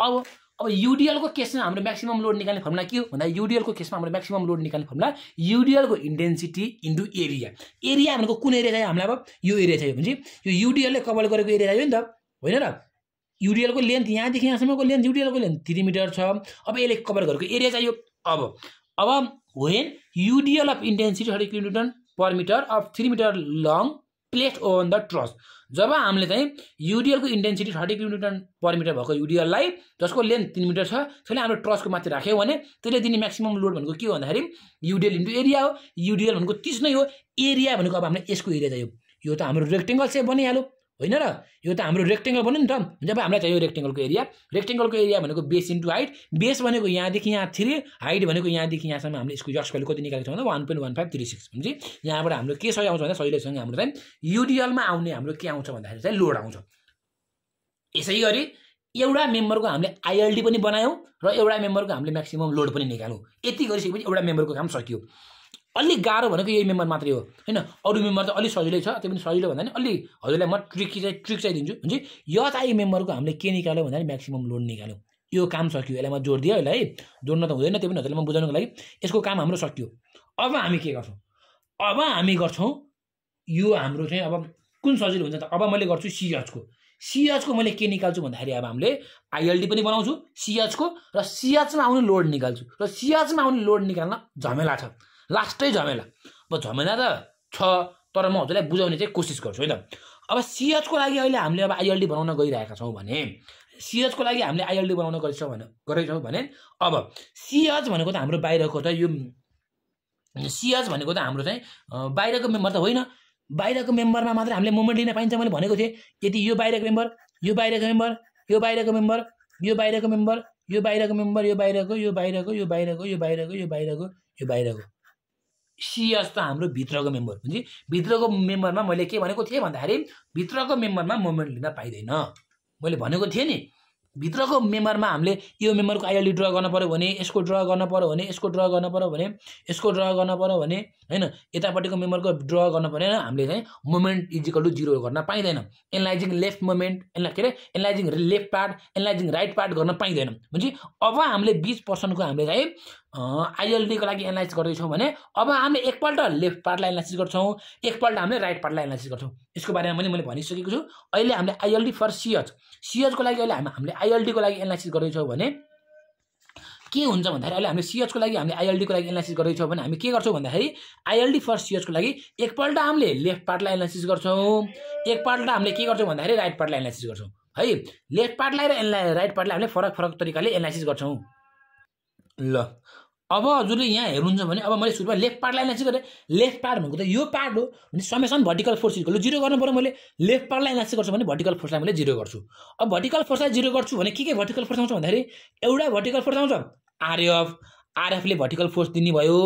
अब अब युडिएलको केसमा हाम्रो म्याक्सिमम लोड निकाल्ने फर्मुला के हो? भन्दा युडिएलको केसमा हाम्रो म्याक्सिमम लोड निकाल्ने फर्मुला युडिएलको इन्टेन्सिटी इन्टु एरिया एरिया भनेको कुन एरिया चाहियो? हामीलाई अब यो एरिया चाहियो भने चाहिँ यो युडिएलले कभर गरेको एरिया चाहियो नि त होइन र? युडिएलको लेन्थ यहाँदेखि यहाँसम्मको लेन्थ युडिएलको लेन्थ थ्री मिटर छ। अब यसले कभर गरेको एरिया चाहियो। अब अब when UDL of intensity thirty kilometre per metre of three metre long plate on the truss जब हामीले चाहिँ युडिएलको intensity thirty kilometre per metre भएको युडिएललाई जसको लेन्थ तिन मिटर छ त्यसले हाम्रो ट्रसको माथि राख्यो भने त्यसले दिने म्याक्सिमम् लोड भनेको के हो भन्दाखेरि युडिएल इन्टु एरिया हो। युडिएल भनेको तिस नै हो। एरिया भनेको अब हामीले यसको एरिया चाहियो। यो त हाम्रो रेक्टेङ्गल सेप बनिहाल्यो। होइन र यो त हाम्रो रेक्टेङ्गल बन्यो नि त। जब हामीलाई चाहियो रेक्टेङ्गलको एरिया रेक्टेङ्गलको एरिया भनेको बेस इन्टु हाइट बेस भनेको यहाँदेखि यहाँ थ्री हाइट भनेको यहाँदेखि यहाँसम्म हामीले यसको भ्यालु कति निकालेको छ भन्दा one point one five three six भनेपछि यहाँबाट हाम्रो के सही आउँछ भन्दा सहिलेसँग हाम्रो चाहिँ युडिएलमा आउने हाम्रो के आउँछ भन्दाखेरि चाहिँ लोड आउँछ। यसै गरी एउटा मेम्बरको हामीले आइएलडी पनि बनायौँ र एउटा मेम्बरको हामीले म्याक्सिमम् लोड पनि निकाल्यौँ। यति गरिसकेपछि एउटा मेम्बरको काम सकियो। अलिक गाह्रो भनेको यही मेम्बर मात्रै हो। होइन अरू मेम्बर त अलिक सजिलै छ त्यो पनि सजिलो भन्दा नि अलिक हजुरलाई म ट्रिक चाहिँ ट्रिक चाहिँ दिन्छु हुन्छ यत आई मेम्बरको हामीले के निकाल्यो भन्दा नि म्याक्सिमम् लोड निकाल्यो। यो काम सकियो यसलाई म जोड दिएँ अहिले है जोड्न त हुँदैन त्यो पनि हजुरलाई म बुझाउनुको लागि। यसको काम हाम्रो सकियो। अब हामी के गर्छौँ? अब हामी गर्छौँ यो हाम्रो चाहिँ अब कुन सजिलो हुन्छ त? अब मैले गर्छु सिएचको। सिएचको मैले के निकाल्छु भन्दाखेरि अब हामीले आइएलडी पनि बनाउँछु सिएचको र सिएचमा आउने लोड निकाल्छु। र सिएचमा आउने लोड निकाल्न झमेला छ। लास्टै झमेला। अब झमेला त छ तर म हजुरलाई बुझाउने चाहिँ कोसिस गर्छु है त अब सिएचको लागि अहिले हामीले अब आइएलडी बनाउन गइरहेका छौँ भने सिएचको लागि हामीले आइएलडी बनाउन गरेछौँ भने गरेछौँ भने अब सिएच भनेको त हाम्रो बाहिरको त यो सिएच भनेको त हाम्रो चाहिँ बाहिरको मेम्बर त होइन। बाहिरको मेम्बरमा मात्रै हामीले मुभमेन्ट लिन पाइन्छ मैले भनेको थिएँ। यदि यो बाहिरको मेम्बर यो बाहिरको मेम्बर यो बाहिरको मेम्बर यो बाहिरको मेम्बर यो बाहिरको मेम्बर यो बाहिरको यो बाहिरको यो बाहिरको यो बाहिरको यो बाहिरको यो बाहिरको। सिएस त हाम्रो भित्रको मेम्बर हुन्छ भित्रको मेम्बरमा मैले के भनेको थिएँ भन्दाखेरि भित्रको मेम्बरमा मुभमेन्ट लिन पाइँदैन। मैले भनेको थिएँ नि भित्रको मेम्बरमा हामीले यो मेम्बरको आइएलडी ड्र गर्न पऱ्यो भने यसको ड्र गर्न पऱ्यो भने यसको ड्र गर्न पऱ्यो भने यसको ड्र गर्न पऱ्यो भने होइन यतापट्टिको मेम्बरको ड्र गर्न भने हामीले चाहिँ मोमेन्ट इजिकल टु जिरो गर्न पाइँदैन। एनालाइजिङ लेफ्ट मोमेन्ट एनला के अरे? Analysing left part analysing right part गर्न पाइँदैन। भनेपछि अब हामीले बिस पर्सेन्टको हामीले चाहिँ आइएलडीको लागि एनालाइज गर्दैछौँ भने अब हामीले एकपल्ट लेफ्ट पार्टलाई एनालाइसिस गर्छौँ एकपल्ट हामीले राइट पार्टलाई एनालाइसिस गर्छौँ। यसको बारेमा पनि मैले भनिसकेको छु। अहिले हामीले आइएलडी फर सिएच सिएचको लागि अहिले हामीले आइएलडीको लागि एनालाइसिस गर्दैछौँ भने के हुन्छ भन्दाखेरि अहिले हामीले सिएचको लागि हामीले आइएलडीको लागि एनालाइसिस गर्दैछौँ भने हामी के गर्छौँ भन्दाखेरि आइएलडी फर सिएचको लागि एकपल्ट हामीले लेफ्ट पार्टलाई एनालाइसिस गर्छौँ। एकपल्ट हामीले के गर्छौँ भन्दाखेरि राइट पार्टलाई एनालाइसिस गर्छौँ। है लेफ्ट पार्टलाई र राइट पार्टलाई हामीले फरक फरक तरिकाले एनालाइसिस गर्छौँ। ल अब हजुरले यहाँ हेर्नुहुन्छ भने अब मैले सुरुमा लेफ्ट पार्टलाई एनालाइसिस गरेँ। लेफ्ट पार्ट भनेको त यो पार्ट हो भने summation vertical force equal zero गर्नु पऱ्यो मैले। लेफ्ट पार्टलाई एनालाइसिस गर्छु भने भर्टिकल फोर्सलाई मैले जिरो गर्छु। अब भर्टिकल फोर्सलाई जिरो गर्छु भने के के भर्टिकल फोर्स आउँछ भन्दाखेरि एउटा भर्टिकल फोर्स आउँछ। आरएफ आरएफले भर्टिकल फोर्स दिने भयो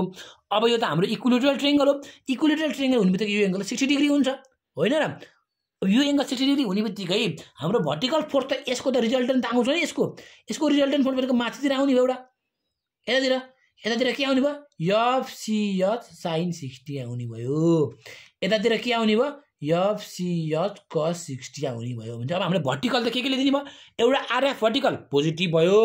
अब यो त हाम्रो इक्वलिटल ट्रेङ्गल हो। इक्वलिटल ट्रेङ्गल हुने बित्तिकै यो एङ्गल सिक्सटी डिग्री हुन्छ। होइन र? यो एङ्गल सिक्सटी डिग्री हुने बित्तिकै हाम्रो भर्टिकल फोर्स त यसको त रिजल्टेन्ट आउँछ नि यसको। यसको रिजल्टेन्ट फोर्स भनेको माथितिर आउने एउटा। यतातिर। यतातिर के आउने भयो? एफसिएच साइन सिक्सटी आउने भयो। यतातिर के आउने भयो? एफसिएच कस सिक्सटी आउने भयो। भने अब हामीले भर्टिकल त के केले दिने भयो एउटा आरएफ भर्टिकल पोजिटिभ भयो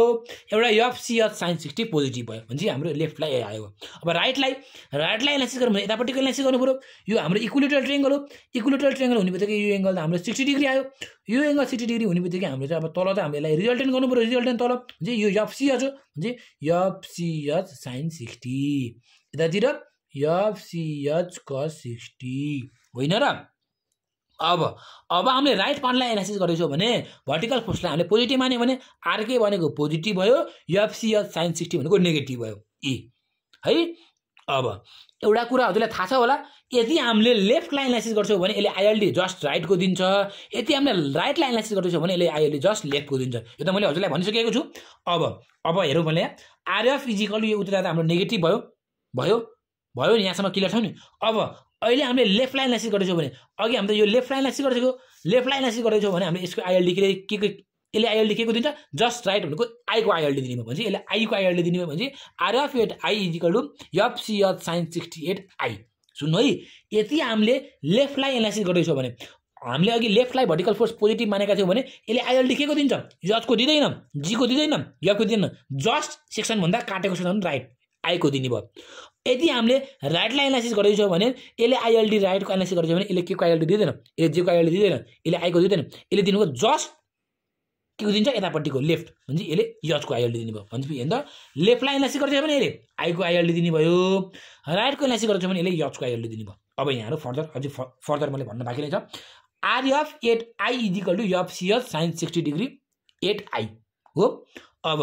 एउटा एफसिएच साइन सिक्सटी पोजिटिभ भयो। भने चाहिँ हाम्रो लेफ्टलाई आयो। अब राइटलाई राइटलाई एनालाइसिस गर्नु भने यतापट्टिको एनालाइसिस गर्नु पऱ्यो। यो हाम्रो इक्वलिटल ट्रेङ्गल हो। इक्वलिटल ट्रेङ्गल हुने बित्तिकै यो एङ्गल त हाम्रो सिक्सटी डिग्री आयो। यो एङ्गल सिक्सटी डिग्री हुने बित्तिकै हाम्रो चाहिँ अब तल त हामीले यसलाई रिजल्टेन्ट गर्नु पऱ्यो रिजल्टेन्ट तल। चाहिँ यो एफसिएच हो। चाहिँ एफसिएच साइन सिक्सटी यतातिर एफसिएच कस सिक्सटी होइन र? अब अब हामीले राइट पार्टलाई एनालाइसिस गर्दैछौँ भने भर्टिकल फोर्सलाई हामीले पोजिटिभ मान्यो भने आरके भनेको पोजिटिभ भयो एफसिएस साइन सिक्सटी भनेको नेगेटिभ भयो ए है? अब एउटा कुरा हजुरलाई थाहा छ होला यदि हामीले लेफ्टलाई एनालाइसिस गर्छौँ भने यसले आइएलडी जस्ट राइटको दिन्छ यदि हामीले राइटलाई एनालाइसिस गर्दैछौँ भने यसले आइएलडी जस्ट लेफ्टको दिन्छ। यो त मैले हजुरलाई भनिसकेको छु। अब अब हेरौँ भने आरएफ इजिकल यो उता त हाम्रो नेगेटिभ भयो भयो भयो नि यहाँसम्म क्लियर छ नि? अब अहिले हामीले लेफ्ट लाइन एनालाइसिस गर्दैछौँ भने अघि हामीले यो लेफ्ट लाइन एनालाइसिस गरेको लेफ्ट लाइन एनालाइसिस गर्दैछौँ भने हामीले यसको आइएलडी के के यसले के को दिन्छ? जस्ट राइट भनेको आईको आइएलडी दिने भयो भने यसले आईको आइएलडी दिने भयो भने RF at I is equal to FCH sine sixty at I सुन्नु है? यति हामीले लेफ्टलाई एनालाइसिस गर्दैछौँ भने हामीले अघि लेफ्टलाई भर्टिकल फोर्स पोजिटिभ मानेका थियौँ भने यसले के को दिन्छ? जजको दिँदैन जीको दिँदैन यफको दिँदैन जस्ट सेक्सनभन्दा काटेको सेक्सन राइट आईको दिने भयो। यदि हामीले राइटलाई एनालाइसिस गर्दैछौँ भने यसले आइएलडी राइटको एनालाइसिस गर्दैछ भने यसले के को आइएलडी दिँदैन? यसले जेको आइएलडी दिँदैन? यसले आईको दिँदैन? यसले दिनुको जस्ट के दिन्छ? यतापट्टिको लेफ्ट भने चाहिँ यसले यचको आइएलडी दिने भयो भनेपछि हेर्नु त लेफ्टलाई एनालाइसिस गर्छ भने यसले आईको आइएलडी दिने भयो राइटको एनालाइसिस गर्छ भने यसले यचको आइएलडी दिने भयो अब यहाँहरू फर्दर अझै फर्दर मैले भन्न बाँकी नै छ R F at I is equal to F CH sine sixty degree at I हो। अब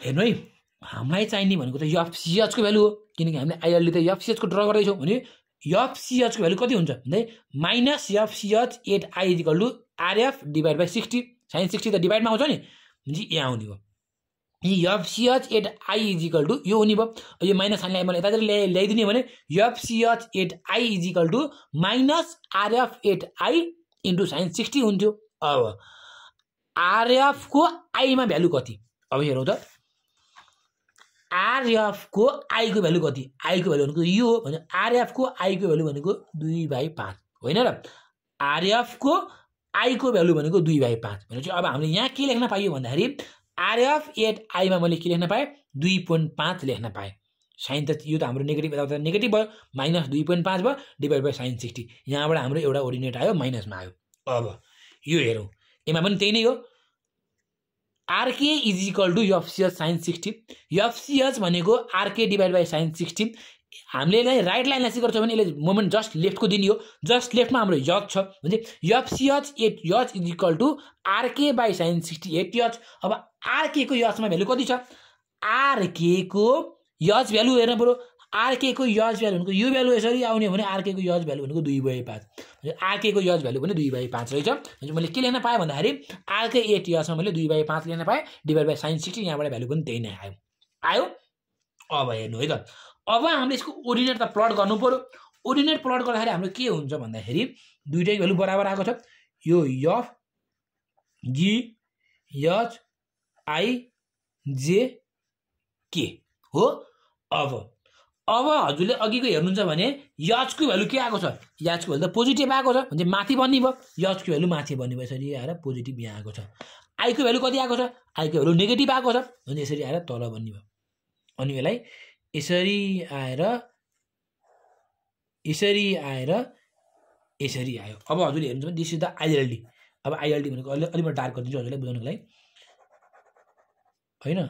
हेर्नु है। हामीलाई चाहिने भनेको त एफ सिएचको भ्यालु हो। किनकि हामीले आइएलडी त एफ सिएचको ड्र गर्दैछौँ भने एफ सिएचको भ्यालु कति हुन्छ भन्दै minus F CH at I is equal to RF divide by sixty sine sixty त डिभाइडमा आउँछ नि? भने यहाँ आउने भयो FCH at I is equal to यो हुने भयो। यो माइनस साइनलाई मैले यतातिर ल्याइ ल्याइदिने भने FCH at I is equal to minus RF at I into sine sixty हुन्थ्यो। अब आरएफको आईमा भ्यालु कति? अब हेरौँ त। आरएफको आईको भ्यालु कति? आईको भ्यालु भनेको यो हो भने आरएफको आईको भ्यालु भनेको दुई बाई पाँच होइन र आरएफको आईको भ्यालु भनेको दुई बाई पाँच भनेपछि अब हामीले यहाँ के लेख्न पाइयो भन्दाखेरि आरएफ एट आईमा मैले के लेख्न पाएँ? दुई पोइन्ट पाँच लेख्न पाएँ। साइन त यो त हाम्रो नेगेटिभ यताउता नेगेटिभ भयो माइनस दुई पोइन्ट पाँच भयो डिभाइड बाई साइन सिक्सटी यहाँबाट हाम्रो एउटा ओरिजिनेट आयो माइनसमा आयो। अब यो हेरौँ। यसमा पनि त्यही नै हो। RK is equal to FCH sine sixty FCH भनेको RK divide by sine sixty हामीले यसलाई राइट लाइन एनालाइसिस गर्छौँ भने यसले मोमेन्ट जस्ट लेफ्टको दिने हो। जस्ट लेफ्टमा हाम्रो यच छ। भने FCH at H is equal to RK by sine sixty at H. अब आरकेको यचमा भ्यालु कति छ? आरकेको यच भ्यालु हेर्नु पऱ्यो। आरकेको यच भ्यालु भनेको यो भ्यालु यसरी आउने भने आरकेको यच भ्यालु भनेको दुई बाई पाँच। आरकेको यच भ्यालु पनि दुई बाई पाँच रहेछ। भने मैले के लेख्न पाएँ भन्दाखेरि आरके एट यचमा मैले दुई बाई पाँच लेख्न पाएँ डिभाइड बाई साइन सिक्सटी यहाँबाट भ्यालु पनि त्यही नै आयो। आयो? अब हेर्नु है त। अब हामीले यसको ओरिजिनेट त प्लट गर्नु पऱ्यो ओरिजिनेट प्लट गर्दाखेरि हाम्रो के हुन्छ भन्दाखेरि दुइटै भ्यालु बराबर आएको छ। यो यफ जी यच आई जे के हो? अब अब हजुरले अघिको हेर्नुहुन्छ भने यचको भ्यालु के आएको छ? याचको भ्यालु त पोजिटिभ आएको छ भने माथि बन्ने भयो। यचको भ्यालु माथि बन्ने भयो यसरी आएर पोजिटिभ यहाँ आएको छ। आईको भ्यालु कति आएको छ? आईको भ्यालु नेगेटिभ आएको छ भने यसरी आएर तल बन्ने भयो। अनि यसलाई यसरी आएर यसरी आएर यसरी आयो। अब हजुरले हेर्नुहुन्छ भने दिस इज द आइएलडी अब आइएलडी भनेको अलि अलिक म डार्क गरिदिन्छु हजुरलाई बुझाउनुको लागि। होइन?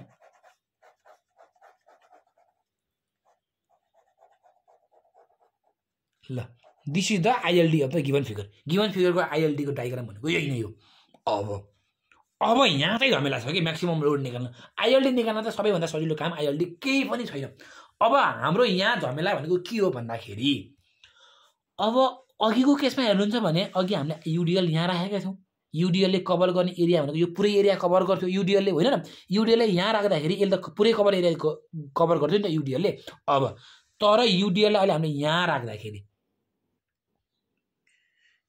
ल this is the ILD of the given figure given फिगरको आइएलडीको डाइग्राम भनेको यही नै हो। अब अब यहाँ चाहिँ झमेला छ कि म्याक्सिमम् लोड निकाल्न। आइएलडी निकाल्न त सबैभन्दा सजिलो काम आइएलडी केही पनि छैन। अब हाम्रो यहाँ झमेला भनेको के हो भन्दाखेरि अब अघिको केसमा हेर्नुहुन्छ भने अघि हामीले युडिएल यहाँ राखेका छौँ युडिएलले कभर गर्ने एरिया भनेको यो पुरै एरिया कभर गर्थ्यो युडिएलले होइन न? युडिएलले यहाँ राख्दाखेरि यसले त पुरै कभर एरिया कभर गर्थ्यो नि त युडिएलले अब तर युडिएललाई अहिले हामीले यहाँ राख्दाखेरि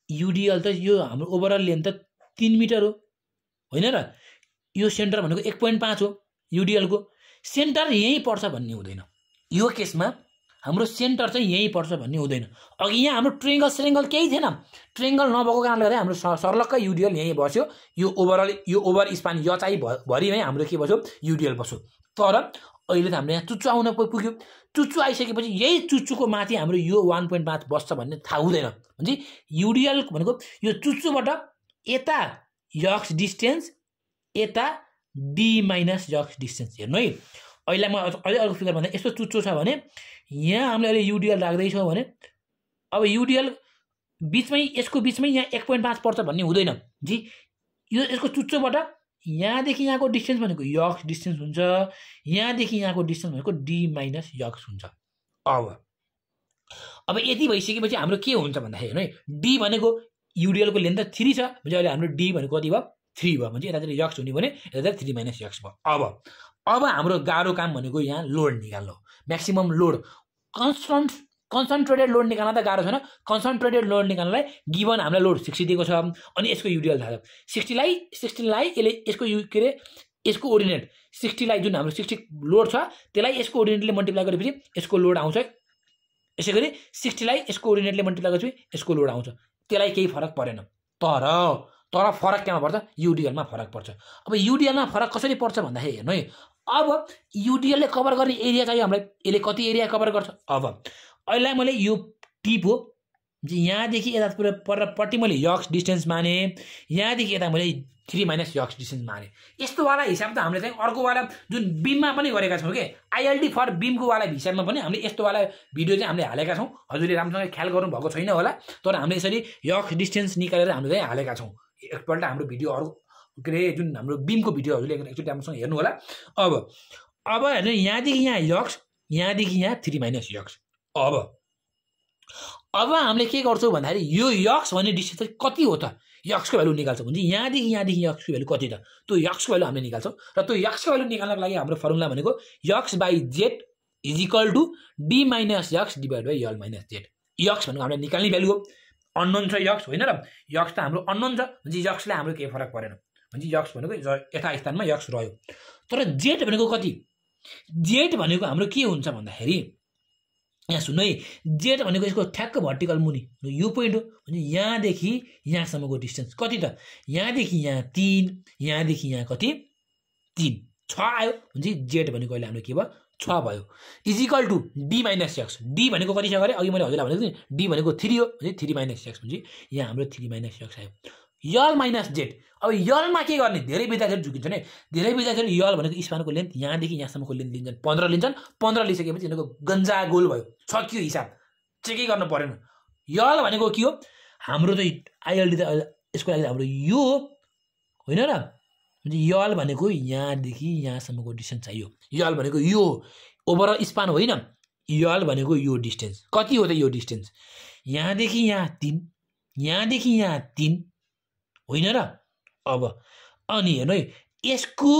युडिएल त यो हाम्रो ओभरअल लेन्थ त तिन मिटर हो। होइन र? यो सेन्टर भनेको एक पोइन्ट पाँच हो युडिएलको सेन्टर यहीँ पर्छ भन्ने हुँदैन। यो केसमा हाम्रो सेन्टर चाहिँ यहीँ पर्छ भन्ने हुँदैन। अघि यहाँ हाम्रो ट्रेङ्गल सेरेङ्गल केही थिएन। ट्रेङ्गल नभएको कारणले गर्दा हाम्रो सर्लक्कै युडिएल यहीँ बस्यो। यो ओभरअल यो ओभर स्पान यचाइ भरिमै हाम्रो के बस्यो? युडिएल बस्यो। तर अहिले त हाम्रो यहाँ चुच्चो आउन पुग्यो। चुच्चो आइसकेपछि यही चुच्चुको माथि हाम्रो यो वान पोइन्ट पाँच बस्छ भन्ने थाहा हुँदैन। भने युडिएल भनेको यो चुच्चोबाट यता यक्स डिस्टेन्स यता डी माइनस यक्स डिस्टेन्स हेर्नु है। अहिले म अझै अर्को फिगर भन्दा यस्तो चुच्चो छ भने यहाँ हामीले अहिले युडिएल राख्दैछौँ भने अब युडिएल बिचमै यसको बिचमै यहाँ एक पोइन्ट पाँच पर्छ भन्ने हुँदैन। जी यो यसको चुच्चोबाट यहाँदेखि यहाँको डिस्टेन्स भनेको यक्स डिस्टेन्स हुन्छ। यहाँदेखि यहाँको डिस्टेन्स भनेको डी माइनस यक्स हुन्छ। अब। अब यति भइसकेपछि हाम्रो के हुन्छ भन्दाखेरि हेर्नु है डी भनेको युडिएलको लेन्थ त थ्री छ भने अहिले हाम्रो डी भनेको कति भयो? थ्री भयो। भने चाहिँ यतातिर यक्स हुने भने यतातिर थ्री माइनस यक्स भयो। अब अब हाम्रो गाह्रो काम भनेको यहाँ लोड निकाल्नु म्याक्सिमम् लोड कन्सन्ट कन्सन्ट्रेटेड लोड निकाल्न त गाह्रो छैन। कन्सन्ट्रेटेड लोड निकाल्नलाई गिभन हामीलाई लोड सिक्सटी दिएको छ। अनि यसको युडिएल थाहा छ। सिक्सटीलाई सिक्सटीलाई यसले यसको यु के अरे यसको ओरिजिनेट सिक्सटीलाई जुन हाम्रो सिक्सटी लोड छ त्यसलाई यसको ओरिजिनेटले मल्टिप्लाई गरेपछि यसको लोड आउँछ। यसै गरी सिक्सटीलाई यसको ओरिजिनेटले मल्टिप्लाई गरेपछि यसको लोड आउँछ। त्यसलाई केही फरक परेन। तर तर फरक केमा पर्छ? युडिएलमा फरक पर्छ। अब युडिएलमा फरक कसरी पर्छ भन्दाखेरि हेर्नु है। अब युडिएलले कभर गर्ने एरिया चाहियो हामीलाई। यसले कति एरिया कभर गर्छ? अब अहिले मैले यो टिप हो यहाँदेखि यता पुरा परपट्टि मैले यक्स डिस्टेन्स माने यहाँदेखि यता मैले थ्री माइनस यक्स डिस्टेन्स माने। यस्तोवाला हिसाब त हामीले चाहिँ अर्कोवाला जुन बिममा पनि गरेका छौँ कि आइएलडी फर बिमको वाला हिसाबमा पनि हामीले यस्तोवाला भिडियो चाहिँ हामीले हालेका छौँ। हजुरले राम्रोसँग ख्याल गर्नुभएको छैन होला तर हामीले यसरी यक्स डिस्टेन्स निकालेर हामीले चाहिँ हालेका छौँ। एकपल्ट हाम्रो भिडियो अरू के अरे जुन हाम्रो बिमको भिडियो हजुरले एकचोटि राम्रोसँग हेर्नु होला। अब अब हेर्नु यहाँदेखि यहाँ यक्स यहाँदेखि यहाँ थ्री माइनस यक्स अब। अब हामीले के गर्छौँ भन्दाखेरि यो यक्स भन्ने डिस्टेन्स चाहिँ कति हो त? यक्सको भ्यालु निकाल्छौँ भने यहाँदेखि यहाँदेखि यक्सको भ्यालु कति त? त्यो यक्सको भ्यालु हामीले निकाल्छौँ र त्यो यक्सको भ्यालु निकाल्नको लागि हाम्रो फर्मुला भनेको X by Z is equal to D minus X divide by L minus Z X भनेको हामीले निकाल्ने भ्यालु हो। अननोन छ यक्स होइन र? यक्स त हाम्रो अननोन छ भने यक्सलाई हाम्रो केही फरक परेन। भने यक्स भनेको यथास्थानमा यक्स रह्यो। तर जेड भनेको कति? जेड भनेको हाम्रो के हुन्छ भन्दाखेरि यहाँ सुन्नु है। जेड भनेको यसको ठ्याक्क भर्टिकल मुनि। यो पोइन्ट हो। भने यहाँदेखि यहाँसम्मको डिस्टेन्स कति त? यहाँदेखि यहाँ तिन यहाँदेखि यहाँ कति? तिन। छ आयो। भने चाहिँ जेड भनेको अहिले हाम्रो के भयो? छ भयो। Is equal to D minus X D भनेको कति छ अरे अघि मैले हजुरलाई भनेको थिएँ डी भनेको थ्री हो। भने थ्री माइनस एक्स भने यहाँ हाम्रो थ्री माइनस एक्स आयो। यल माइनस जेड अब यलमा के गर्ने? धेरै विद्यार्थीहरू झुकिन्छ नि धेरै विद्यार्थीहरू यल भनेको स्पानको लेन्थ यहाँदेखि यहाँसम्मको लेन्थ लिन्छन्। पन्ध्र लिन्छन्। पन्ध्र लिइसकेपछि यिनीहरूको गन्जा गोल भयो। सक्यो हिसाब? चेकै गर्नु परेन? यल भनेको के हो? हाम्रो त आइएलडी त यसको लागि हाम्रो यो होइन र? यल भनेको यहाँदेखि यहाँसम्मको डिस्टेन्स चाहियो। यल भनेको यो ओभरअल स्पान होइन। यल भनेको यो डिस्टेन्स कति हो त यो डिस्टेन्स यहाँदेखि यहाँ तिन। यहाँदेखि यहाँ तिन। होइन र? अब। अनि हेर्नु है यसको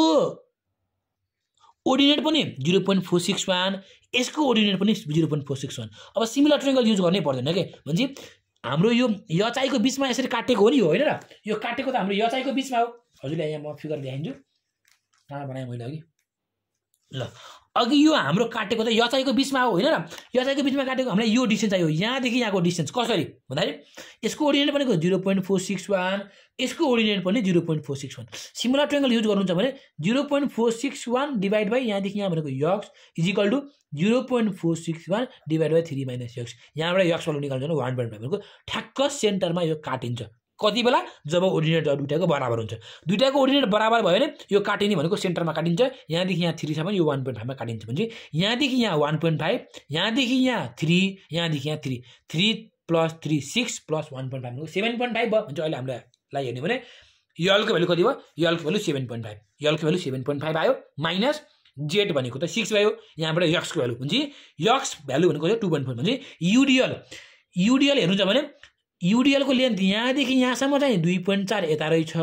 ओर्डिनेट पनि zero point four six one यसको ओर्डिनेट पनि zero point four six one अब सिमिलर ट्रेङ्गल युज गर्नै पर्दैन कि? भने हाम्रो यो यचाइको बिचमा यसरी काटेको हो नि होइन र? यो काटेको त हाम्रो यचाइको बिचमा हो। हजुरलाई यहाँ म फिगर देखाइदिन्छु। कहाँ बनाएँ मैले अघि? ल अघि यो हाम्रो काटेको त यचाइको बिचमा हो होइन र? यचाइको बिचमा काटेको हामीलाई यो डिस्टेन्स चाहियो। यहाँदेखि यहाँको डिस्टेन्स कसरी? भन्दाखेरि यसको ओरिजिनेट भनेको zero point four six one यसको ओरिजिनेट पनि zero point four six one similar triangle use गर्नुहुन्छ भने zero point four six one divide by यहाँदेखि यहाँ भनेको X is equal to zero point four six one divide by three minus X यहाँबाट X value निकाल्छ one point five भनेको ठ्याक्क सेन्टरमा यो काटिन्छ। कति बेला जब ओर्डिनेट दुइटाको बराबर हुन्छ। दुइटाको ओर्डिनेट बराबर भयो भने यो काटिने भनेको सेन्टरमा काटिन्छ यहाँदेखि यहाँ थ्री छ भने यो वान पोइन्ट फाइभमा काटिन्छ भने यहाँदेखि यहाँ वान पोइन्ट फाइभ यहाँदेखि यहाँ थ्री यहाँदेखि यहाँ three three plus three six plus one point five seven point five भयो। भने चाहिँ अहिले हामीलाई हेर्ने भने यलको भ्यालु कति भयो? यलको भ्यालु सेभेन पोइन्ट फाइभ यलको भ्यालु सेभेन पोइन्ट फाइभ आयो। माइनस जेड भनेको त सिक्स भयो यहाँबाट यक्सको भ्यालु हुन्छ यक्स भ्यालु भनेको चाहिँ टू पोइन्ट फोर भने युडिएल युडिएल हेर्नुहुन्छ भने युडिएलको लेन्थ यहाँदेखि यहाँसम्म चाहिँ दुई पोइन्ट चार यता रहेछ।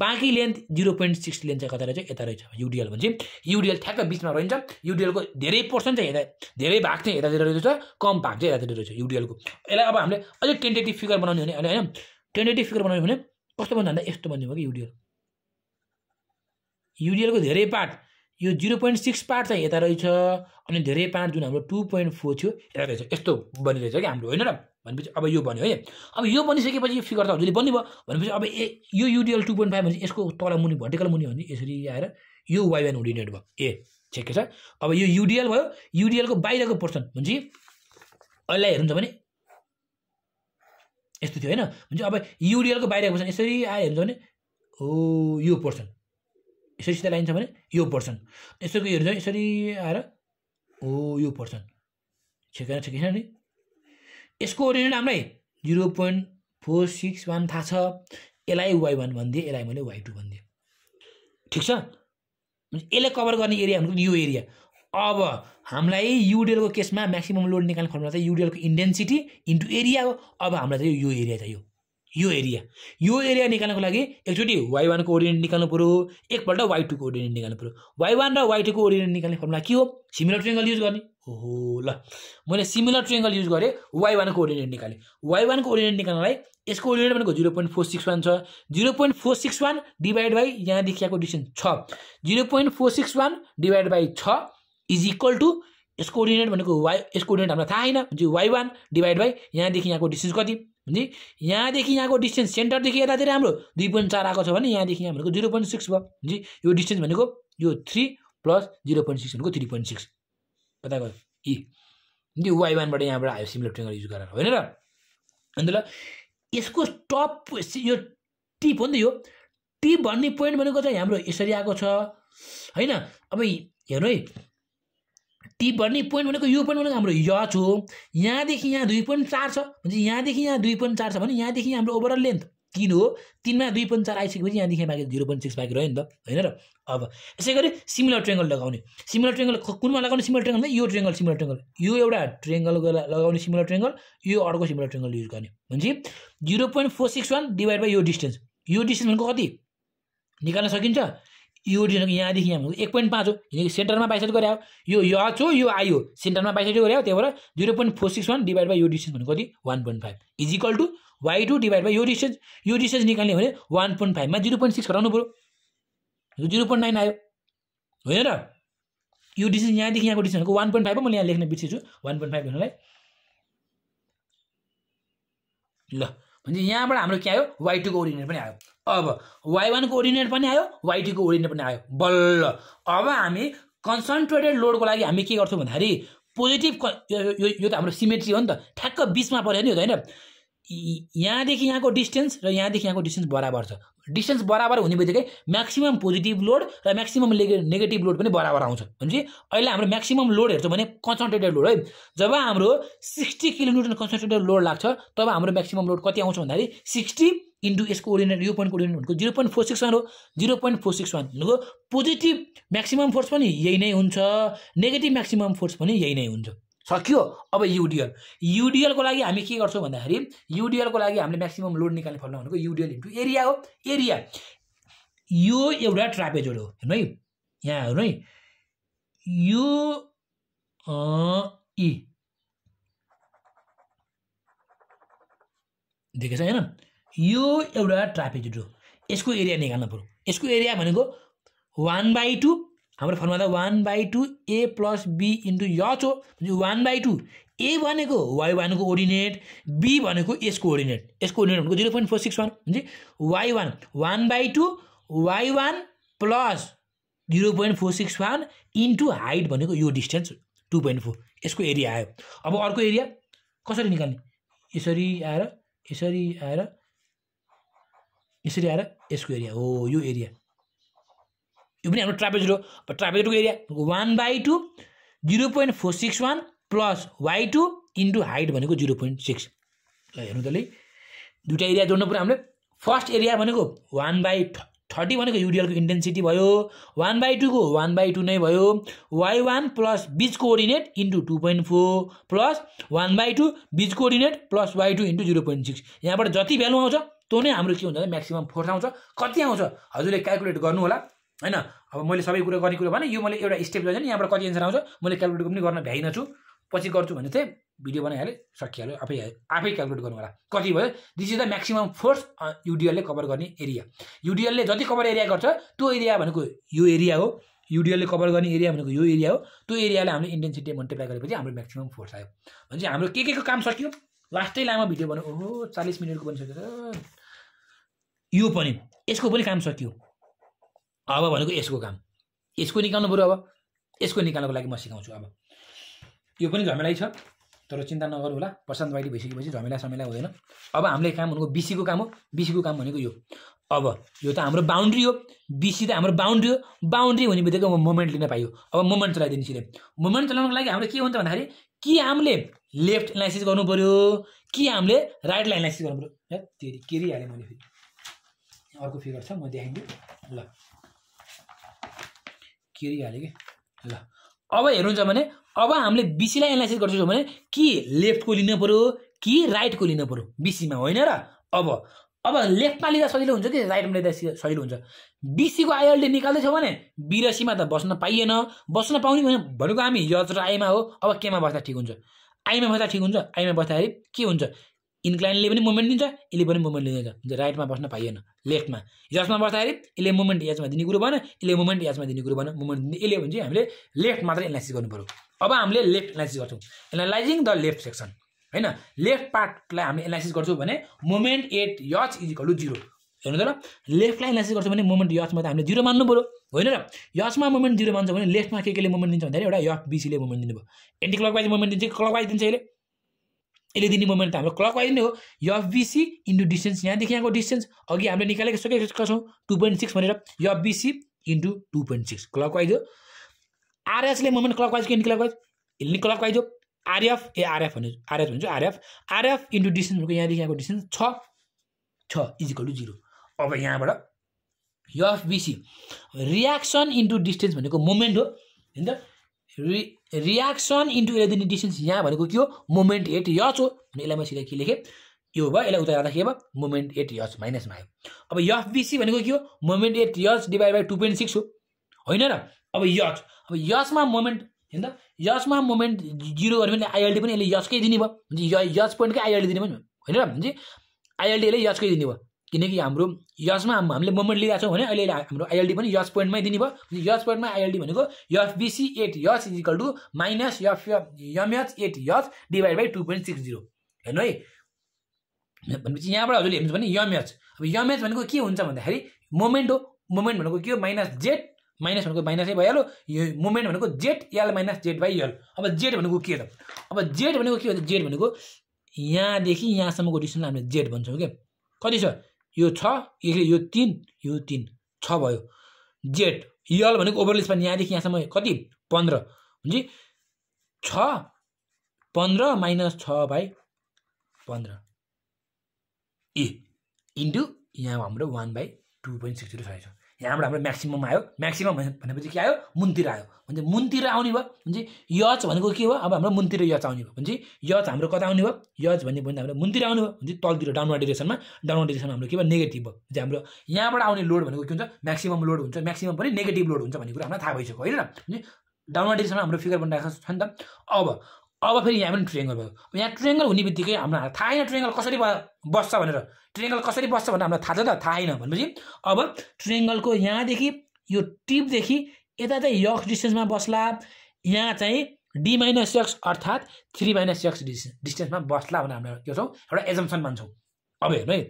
बाँकी length zero point six length चाहिँ कता रहेछ? यता रहेछ। युडिएल भने चाहिँ युडिएल ठ्याक्क बिचमा रहन्छ। युडिएलको धेरै पोर्सन चाहिँ यता धेरै भाग चाहिँ यतातिर रहेछ। कम भाग चाहिँ यतातिर रहेछ युडिएलको यसलाई अब हामीले अझै टेन्टेटिभ फिगर बनाउने भने अहिले होइन? टेन्टेटिभ फिगर बनाउने भने कस्तो भन्दा यस्तो भन्ने भयो कि युडिएल युडिएलको धेरै पार्ट यो जिरो पोइन्ट सिक्स पार्ट चाहिँ यता रहेछ। अनि धेरै पार्ट जुन हाम्रो टू पोइन्ट फोर थियो यता रहेछ। यस्तो बनिरहेछ कि हाम्रो होइन र? भनेपछि अब यो बन्यो है। अब यो बनिसकेपछि यो फिगर त हजुरले बन्ने भयो भनेपछि अब ए यो युडिएल टू पोइन्ट फाइभ भनेपछि यसको तल मुनि भर्टिकल मुनि भने यसरी आएर यो वाइ वान भयो। ए ठिकै छ। अब यो युडिएल भयो युडिएलको बाहिरको पोर्सन भनेपछि अहिले हेर्नुहुन्छ भने यस्तो थियो होइन। भने अब युडिएलको बाहिरको पोर्सन यसरी आयो हेर्नुहुन्छ भने हो यो पोर्सन यसरी सिधा लाइन्छ भने यो पोर्सन यसरी हेर्छ यसरी आएर हो यो पोर्सन ठिकै ठिकै छ नि। यसको ओरिजिनल हामीलाई zero point four six one थाहा छ। यसलाई वाइ वान भनिदिएँ यसलाई मैले वाइ टू भनिदिएँ। ठिक छ? यसले कभर गर्ने एरिया भनेको यो एरिया अब हामीलाई युडिएलको केसमा म्याक्सिमम् लोड निकाल्ने फर्मुला चाहिँ युडिएलको इन्टेन्सिटी इन्टु एरिया हो। अब हामीलाई चाहिँ यो एरिया चाहियो। यो एरिया यो एरिया निकाल्नको लागि एकचोटि वाइ वानको ओरिजिन निकाल्नु पऱ्यो एकपल्ट वाइ टूको ओरिजिन निकाल्नु पऱ्यो वाइ वान र वाइ टूको ओरिजिन निकाल्ने फर्मुला के हो? सिमिलर ट्रेङ्गल युज गर्ने। ओहो ल मैले सिमिलर ट्रेङ्गल युज गरेँ वाइ वानको ओरिजिनेट निकालेँ। वाइ वानको ओरिजिनेट निकाल्नलाई यसको ओरिजिनेट भनेको zero point four six one छ। Zero point four six one divide by यहाँदेखि यहाँको डिस्टेन्स छ। Zero point four six one divide by छ इज इक्वल टु यसको ओरिजिनेट भनेको वाइ यसको ओरिजिनेट हामीलाई थाहा छैन वाइ वान डिभाइड बाई यहाँदेखि यहाँको डिस्टेन्स कति? भने यहाँदेखि यहाँको डिस्टेन्स सेन्टरदेखि यतातिर हाम्रो दुई पोइन्ट चार आएको छ भने यहाँदेखि यहाँ भनेको जिरो पोइन्ट सिक्स भयो। जी यो डिस्टेन्स भनेको यो three plus zero point six भनेको थ्री पोइन्ट सिक्स कता गयो इ यो वाइ वानबाट यहाँबाट आयो सिमिलर ट्रेङ्गल युज गरेर होइन र? अन्त ल यसको टप यो टिप हो नि त यो। टिप भन्ने पोइन्ट भनेको चाहिँ हाम्रो यसरी आएको छ होइन? अब हेर्नु है। टिप भन्ने पोइन्ट भनेको यो पोइन्ट भनेको हाम्रो यच हो। यहाँदेखि यहाँ दुई पोइन्ट चार छ। भने यहाँदेखि यहाँ दुई पोइन्ट चार छ भने यहाँदेखि हाम्रो ओभरअल लेन्थ तिन हो। तिनमा दुई पोइन्ट चार आइसकेपछि यहाँदेखि बाँकी जिरो पोइन्ट सिक्स बाँकी रह्यो नि त। होइन र? अब यसै गरी सिमिलर ट्रेङ्गल लगाउने। सिमिलर ट्रेङ्गल कुनमा लगाउने सिमिलर ट्रेङ्गल यो ट्रेङ्गल सिमिलर ट्रेङ्गल यो एउटा ट्रेङ्गल लगाउने सिमिलर ट्रेङ्गल यो अर्को सिमिलर ट्रेङ्गल युज गर्ने। भनेपछि zero point four six one divide by यो डिस्टेन्स यो डिस्टेन्स भनेको कति? निकाल्न सकिन्छ? यो डिस्टेन्स यहाँदेखि यहाँ एक पोइन्ट पाँच हो। किनकि सेन्टरमा बाइसाइड गरे यो यच हो यो हो। सेन्टरमा बाइसाइड गरे त्यही भएर zero point four six one divide by यो डिस्टेन्स भनेको कति? One point five equal to Y two divide by यो डिस्टेन्स यो डिस्टेन्स निकाल्ने भने वान पोइन्ट फाइभमा जिरो पोइन्ट सिक्स घटाउनु पऱ्यो जिरो पोइन्ट नाइन आयो। होइन र? यो डिस्टेन्स यहाँदेखि यहाँको डिस्टेन्सको वान पोइन्ट फाइभ मैले यहाँ लेख्न बिर्सेछु वान पोइन्ट फाइभ लेख्नलाई ल भने यहाँबाट हाम्रो के आयो? वाइ टूको ओरिजिनेट पनि आयो। अब वाइ वानको ओरिजिनेट पनि आयो वाइ टूको ओरिजिनेट पनि आयो। बल्ल अब हामी कन्सन्ट्रेटेड लोडको लागि हामी के गर्छौँ भन्दाखेरि पोजिटिभ यो त हाम्रो सिमेट्री हो नि त। ठ्याक्क बिचमा पऱ्यो नि होइन? यहाँदेखि यहाँको डिस्टेन्स र यहाँदेखि यहाँको डिस्टेन्स बराबर छ। डिस्टेन्स बराबर हुने बित्तिकै म्याक्सिमम् पोजिटिभ लोड र म्याक्सिमम् नेगेटिभ लोड पनि बराबर आउँछ। भनेपछि अहिले हाम्रो म्याक्सिमम् लोड हेर्छौँ भने कन्सन्ट्रेटेड लोड है। जब हाम्रो सिक्सटी किलोमिटर कन्सन्ट्रेटेड लोड लाग्छ तब हाम्रो म्याक्सिमम् लोड कति आउँछ भन्दाखेरि सिक्सटी इन्टु यसको ओरिजिनेट यो पोइन्टको ओरिजिनेट भनेको zero point four six one हो। Zero point four six one भनेको पोजिटिभ म्याक्सिमम् फोर्स पनि यही नै हुन्छ। नेगेटिभ म्याक्सिमम् फोर्स पनि यही नै हुन्छ। सक्यो? अब युडिएल युडिएलको लागि हामी के गर्छौँ भन्दाखेरि युडिएलको लागि हामीले म्याक्सिमम् लोड निकाल्ने फर्मुला भनेको युडिएल इन्टु एरिया हो। एरिया यो एउटा ट्रापेजोड हो। हेर्नु है। यहाँ हेर्नु है। यो इ। देखेछ होइन? यो एउटा ट्रापेजोड हो। यसको एरिया निकाल्नु पऱ्यो। यसको एरिया भनेको वान बाई टू हाम्रो फर्मुला त one by two A plus B into H हो। वान बाई टू ए भनेको वाइ वानको ओरिनेट बी भनेको यसको ओरिनेट यसको ओरिनेट भनेको zero point four six one हुन्छ? Y one one by two Y one plus zero point four six one into height भनेको यो डिस्टेन्स टु पोइन्ट फोर यसको एरिया आयो। अब अर्को एरिया कसरी निकाल्ने? यसरी आएर यसरी आएर यसरी आएर यसको एरिया हो यो एरिया यो पनि हाम्रो ट्रापेज हो ट्रापेजको area one by two zero point four six one plus Y two into height भनेको जिरो पोइन्ट सिक्स ल हेर्नु त दुइटा एरिया जोड्नु पऱ्यो हामीले फर्स्ट एरिया भनेको वान बाई थर्टी भनेको युडिएलको इन्टेन्सिटी भयो वान बाई टूको वान बाई टू नै भयो वाइ वान प्लस बिचको ordinate into two point four plus one by two बिचको ordinate plus Y two into zero point six यहाँबाट जति भ्यालु आउँछ त्यो नै हाम्रो के हुन्छ म्याक्सिमम् फोर्स आउँछ कति आउँछ हजुरले क्यालकुलेट गर्नु होला होइन? अब मैले सबै कुरो गर्ने कुरो भने यो मैले एउटा स्टेप जान्छ नि यहाँबाट कति एन्सर आउँछ? मैले क्यालकुलेट पनि गर्न भ्याइनँ छु। पछि गर्छु भने चाहिँ भिडियो बनाइहालेँ सकिहाल्यो। आफै आफै क्यालकुलेट गर्नु होला। कति भयो? This is the maximum force युडिएलले cover गर्ने एरिया युडिएलले जति कभर एरिया गर्छ त्यो एरिया भनेको यो एरिया हो। युडिएलले कभर गर्ने एरिया भनेको यो एरिया हो। त्यो एरियालाई हामीले इन्टेन्सिटी मल्टिप्लाई गरेपछि हाम्रो म्याक्सिमम् फोर्स आयो। भने चाहिँ हाम्रो के के को काम सकियो? लास्टै लामो भिडियो भन्यो ओहो चालिस मिनटको बनिसक्यो यो पनि। यसको पनि काम सकियो। अब भनेको यसको काम। यसको निकाल्नु पऱ्यो अब। यसको निकाल्नको लागि म सिकाउँछु अब। यो पनि झमेलै छ। तर चिन्ता नगर्नु होला। प्रशान्त बाइली भइसकेपछि झमेला समेला हुँदैन। अब हामीले काम भनेको बिसीको काम हो। बिसीको काम भनेको यो। अब यो त हाम्रो बााउन्ड्री हो। बिसी त हाम्रो बााउन्ड्री हो। बााउन्ड्री हुने बित्तिकै मोमेन्ट लिन पाइयो। अब मोमेन्ट चलाइदिनु सिधै मोमेन्ट चलाउनको लागि हाम्रो के हुन्छ भन्दाखेरि कि हामीले लेफ्ट एनालाइसिस गर्नु पऱ्यो कि हामीले राइटलाई एनालाइसिस गर्नु पऱ्यो के अरे हालेँ मैले फेरि। अर्को फिगर छ म देखाइदिन्छु। ल। किरिहाल्यो कि? ल। अब हेर्नुहुन्छ भने अब हामीले बिसीलाई एनालाइसिस गर्छौँ भने कि लेफ्टको लिनु पऱ्यो कि राइटको लिनु पऱ्यो बिसीमा होइन र? अब अब लेफ्टमा लिँदा सजिलो हुन्छ कि राइटमा लिँदा सजिलो हुन्छ? बिसीको आइएलडी निकाल्दैछौँ भने बिरासीमा त बस्न पाइएन। बस्न पाउने भनेको हामी यज र आइमा हो। अब केमा बस्दा ठिक हुन्छ। आइमा बस्दा ठिक हुन्छ। आइमा बस्दाखेरि के हुन्छ? इन्क्लाइनले पनि मुभमेन्ट दिन्छ यसले पनि मुभमेन्ट लिँदैछ। राइटमा बस्न पाइएन लेफ्टमा। यसमा बस्दाखेरि यसले मुभमेन्ट एचमा दिने कुरो भएन यसले मुभमेन्ट एचमा दिने कुरो भएन। मुभमेन्ट दिने यसले भने चाहिँ हामीले लेफ्ट मात्रै एनालाइसिस गर्नु पऱ्यो अब हामीले लेफ्ट एनालाइसिस गर्छौँ। एनालाइजिङ द लेफ्ट सेक्सन होइन? लेफ्ट पार्टलाई हामीले एनालाइसिस गर्छौँ भने moment at H equal to zero. हेर्नु त ल लेफ्टलाई एनालाइसिस गर्छौँ भने मोमेन्ट यचमा त हामीले जिरो मान्नु पऱ्यो होइन र? यचमा मोमेन्ट जिरो मान्छ भने लेफ्टमा के केले मोमेन्ट दिन्छ भन्दाखेरि एउटा यफ बिसीले मोमेन्ट दिनुभयो। एन्टी क्लक वाइज मोमेन्ट दिन्छ क्लक वाइज दिन्छ यसले? यसले दिने मोमेन्ट हाम्रो क्लकवाइज नै हो। एफबिसी इन्टु डिस्टेन्स यहाँदेखि यहाँको डिस्टेन्स अघि हामीले निकालेको सकेका छौँ टु पोइन्ट सिक्स भनेर। FBC into two point six clockwise हो। आरएसले मोमेन्ट क्लकवाइज कि क्लकवाइज यसले नि क्लकवाइज हो। आरएफ ए आरएफ भन्नु आरएफ भन्छु आरएफ आरएफ इन्टु डिस्टेन्स भनेको यहाँदेखि यहाँको डिस्टेन्स छ। छ इजिकल टु जिरो अब यहाँबाट एफबिसी रियाक्सन इन्टु डिस्टेन्स भनेको मोमेन्ट हो। होइन त। रि रियाक्सन इन्टु यसले दिने डिस्टेन्स यहाँ भनेको के हो? मोमेन्ट एट यच हो। भने यसलाई म सिधै के लेखेँ? यो भयो। यसलाई उता के भयो? मोमेन्ट एट यच माइनसमा आयो अब एफबिसी भनेको के हो? Moment at H divide by two point six हो। होइन र? अब यच अब यचमा मोमेन्ट होइन त। यचमा मोमेन्ट जिरो गऱ्यो भने आइएलडी पनि यसले यचकै दिने भयो। यच पोइन्टकै आइएलडी दिने भयो। होइन र? आइएलडी यसले यचकै दिने भयो। किनकि हाम्रो यसमा हामीले मोमेन्ट लिइरहेको छौँ भने अहिले हाम्रो आइएलडी पनि यस पोइन्टमै दिने भयो। यस पोइन्टमा आइएलडी भनेको FBC at S equal to minus F MH at S divide by two point six zero हेर्नु है? भनेपछि यहाँबाट हजुरले हेर्नुहुन्छ भने यमएच अब यमएच भनेको के हुन्छ भन्दाखेरि मोमेन्ट हो। मोमेन्ट भनेको के हो? माइनस जेड माइनस भनेको माइनसै भइहाल्यो। यो मोमेन्ट भनेको Z L minus Z by L अब जेड भनेको के त? अब जेड भनेको के हो जेड भनेको यहाँदेखि यहाँसम्मको डिस्टेन्स हामीले जेड भन्छौँ क्या कति छ? यो छ यसले यो तिन यो तिन छ भयो। जेड यल भनेको ओभरले स्पान यहाँदेखि यहाँसम्म कति? पन्ध्र। हुन्छ छ पन्ध्र माइनस छ बाई पन्ध्र। ए इन्टु यहाँ हाम्रो one by two point six zero छ यहाँबाट हाम्रो म्याक्सिमम आयो। म्याक्सिमम भनेपछि के आयो? मुनतिर आयो। भने मुनतिर आउने भयो। भने यच भनेको के हो? अब हाम्रो मुनतिर यच आउने भयो। भने यच हाम्रो कता आउने भयो? यच भन्ने भने हाम्रो मुनतिर आउने भयो। भने तलतिर डाउनवर्ड डिरेक्सनमा डाउनवर्ड डिरेक्सनमा हाम्रो के भयो? नेगेटिभ भयो। चाहिँ हाम्रो यहाँबाट आउने लोड भनेको के हुन्छ? म्याक्सिमम लोड हुन्छ। म्याक्सिमम पनि नेगेटिभ लोड हुन्छ भन्ने कुरा हामीलाई थाहा भइसक्यो। होइन डाउनवर्ड डिरेक्सनमा हाम्रो फिगर बनिरहेको छ नि त। अब अब फेरि यहाँ पनि ट्रेङ्गल भयो। यहाँ ट्रेङ्गल हुने बित्तिकै हाम्रो थाहा छैन ट्रेङ्गल कसरी बस्छ भनेर। ट्रेङ्गल कसरी बस्छ भनेर हामीलाई थाहा छ त? थाहा छैन भनेपछि अब ट्रेङ्गलको यहाँदेखि यो टिपदेखि यता चाहिँ यक्स डिस्टेन्समा बस्ला। यहाँ चाहिँ डी माइनस एक्स अर्थात् थ्री माइनस एक्स डिस्टेन्स डिस्टेन्समा बस्ला भनेर हामीले के छौँ एउटा एजम्सन मान्छौँ अब हेर्नु है।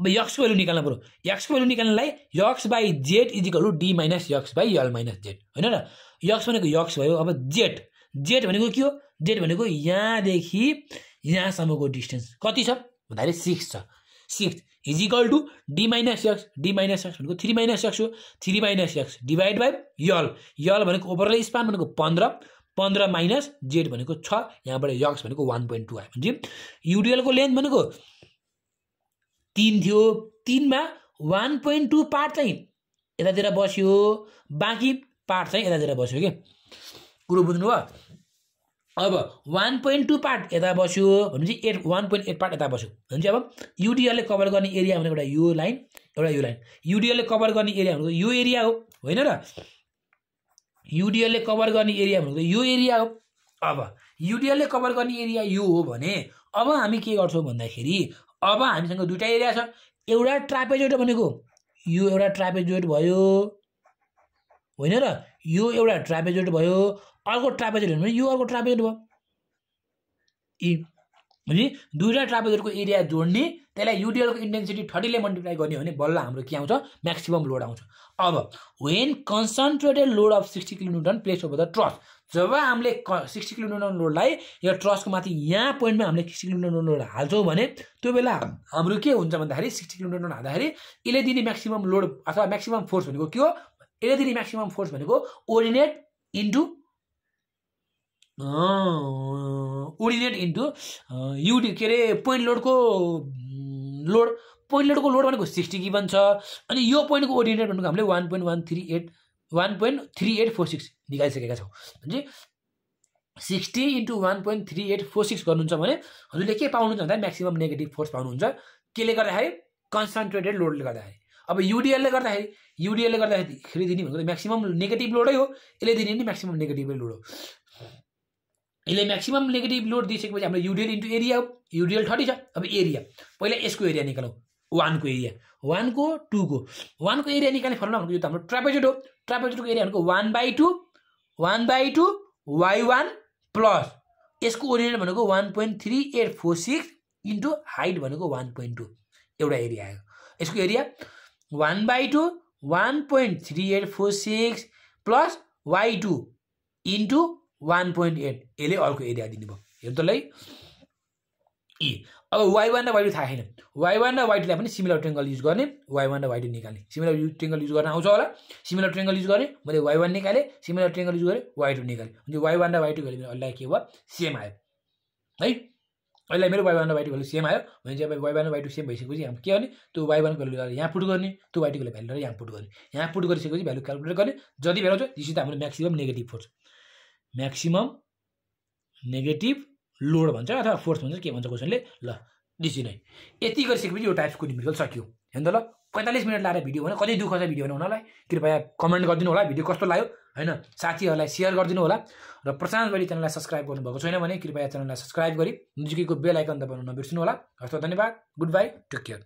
अब यक्सको भेल्यु निकाल्नु पऱ्यो। यक्सको value निकाल्नलाई X by Z equal to D minus X by L minus Z होइन र? यक्स भनेको यक्स भयो अब जेड जेड भनेको के हो? जेड भनेको यहाँदेखि यहाँसम्मको डिस्टेन्स। कति छ? भन्दाखेरि सिक्स छ। Six equal to D minus X D minus X भनेको थ्री माइनस एक्स हो। Three minus X divide by L L भनेको ओभरल स्पान भनेको पन्ध्र। पन्ध्र माइनस जेड भनेको छ। यहाँबाट यक्स भनेको वान पोइन्ट टू आयो। भने युडिएलको लेन्थ भनेको तिन थियो। तिनमा वान पोइन्ट टू पार्ट चाहिँ यतातिर बस्यो। बाँकी पार्ट चाहिँ यतातिर बस्यो। कि कुरो बुझ्नुभयो? अब वान पोइन्ट टू पार्ट यता बस्यो भनेपछि at one point eight part यता बस्यो। भने चाहिँ अब युडिएलले कभर गर्ने एरिया भनेको एउटा यो लाइन एउटा यो लाइन युडिएलले कभर गर्ने एरिया भनेको यो एरिया हो होइन र? युडिएलले कभर गर्ने एरिया भनेको यो एरिया हो। अब युडिएलले कभर गर्ने एरिया यो हो भने अब हामी के गर्छौँ भन्दाखेरि अब हामीसँग दुइटा एरिया छ। एउटा ट्रापेजोइड भनेको यो एउटा ट्रापेजोइड भयो होइन र? यो एउटा ट्रापेजोइड भयो अर्को ट्रापेजोइड भने यो अर्को ट्रापेजोइड भयो। इ भने दुईवटा ट्रापेजोइडको एरिया जोड्ने त्यसलाई युडिएलको इन्टेन्सिटी थर्टीले मल्टिप्लाई गर्ने भने बल्ल हाम्रो के आउँछ? म्याक्सिमम लोड आउँछ। अब when concentrated load of sixty kilometre place over the truss जब हामीले सिक्सटी किलोमिटर लोडलाई यो ट्रसको माथि यहाँ पोइन्टमा हामीले सिक्सटी किलोमिटर लोड हाल्छौँ भने त्यो बेला हाम्रो के हुन्छ भन्दाखेरि सिक्सटी किलोमिटर लोड हाल्दाखेरि यसले दिने म्याक्सिमम लोड अथवा म्याक्सिमम फोर्स भनेको के हो? यसले दिने म्याक्सिमम फोर्स भनेको ordinate into originate into UD के अरे पोइन्ट लोडको लोड पोइन्ट लोडको लोड भनेको सिक्सटी गिभन छ अनि यो पोइन्टको ओरिजिनेट भनेको हामीले one point one three eight one point three eight four six निकालिसकेका छौँ। भने sixty into one point three eight four six गर्नुहुन्छ भने हजुरले के पाउनुहुन्छ भन्दा म्याक्सिमम् नेगेटिभ फोर्स पाउनुहुन्छ। केले गर्दाखेरि? कन्सन्ट्रेटेड लोडले गर्दाखेरि। अब युडिएलले गर्दाखेरि? युडिएलले गर्दाखेरि दिने भनेको म्याक्सिमम् नेगेटिभ लोडै हो यसले दिने नि म्याक्सिमम् नेगेटिभ लोड हो। यसले म्याक्सिमम् नेगेटिभ लोड दिइसकेपछि हाम्रो युडिएल इन्टु एरिया हो युडिएल थर्टी छ अब एरिया पहिला यसको एरिया निकालौँ वानको एरिया वानको टूको वानको एरिया निकाल्ने फर्मुला भनेको यो त हाम्रो ट्रापेजोड हो। ट्रापेजोडको एरिया भनेको one by two one by two Y one plus यसको ओरिजिनल भनेको one point three eight four six into height भनेको वान पोइन्ट टू एउटा एरिया आयो। यसको area one by two one point three eight four six plus Y two into one point eight यसले अर्को area दिनुभयो। हेर्नु त इ अब वाइ वान र वाइ टू थाहा छैन। वाइ वान र वाइ टूलाई पनि सिमिलर ट्रेङ्गल युज गर्ने। वाइ वान र वाइ टू निकाल्ने। सिमिलर ट्रेङ्गल युज गर्न आउँछ होला। सिमिलर ट्रेङ्गल युज गरेँ। मैले वाइ वान निकालेँ। सिमिलर ट्रेङ्गल युज गरेँ। वाइ टू निकालेँ। अनि वाइ वान र वाइ टू गऱ्यो भने अहिले के भयो? सेम आयो। है? अहिले मेरो वाइ वान र वाइ टू भ्यालु सेम आयो। भने चाहिँ अब वाइ वान र वाइ टू सेम भइसकेपछि हामी के गर्ने? त्यो वाइ वानको भ्यालु यहाँ पुट गर्ने। त्यो वाइ टूको भ्यालु यहाँ पुट गर्ने। यहाँ पुट गरिसकेपछि भ्यालु क्यालकुलेट गर्ने। जति भ्यालु छ त्यसै त हाम्रो maximum negative force maximum negative load भन्छ अथवा फोर्स भन्छ के भन्छ क्वेसनले ल? डिसी नै। यति गरिसकेपछि यो टाइप्सको न्युमेरिकल सक्यो। हेर्नु त ल पैँतालिस मिनट लाएर भिडियो भने कति दुःख छ भिडियो बनाउनलाई कृपया कमेन्ट गरिदिनु होला भिडियो कस्तो लाग्यो? होइन साथीहरूलाई सेयर गरिदिनु होला। र प्रशान्त गरी च्यानललाई सब्सक्राइब गर्नुभएको छैन भने कृपया च्यानललाई सब्सक्राइब गरी नजिकैको बेल आइकन दबाउनु नबिर्सिनु होला। हस्त धन्यवाद गुड बाई टेक केयर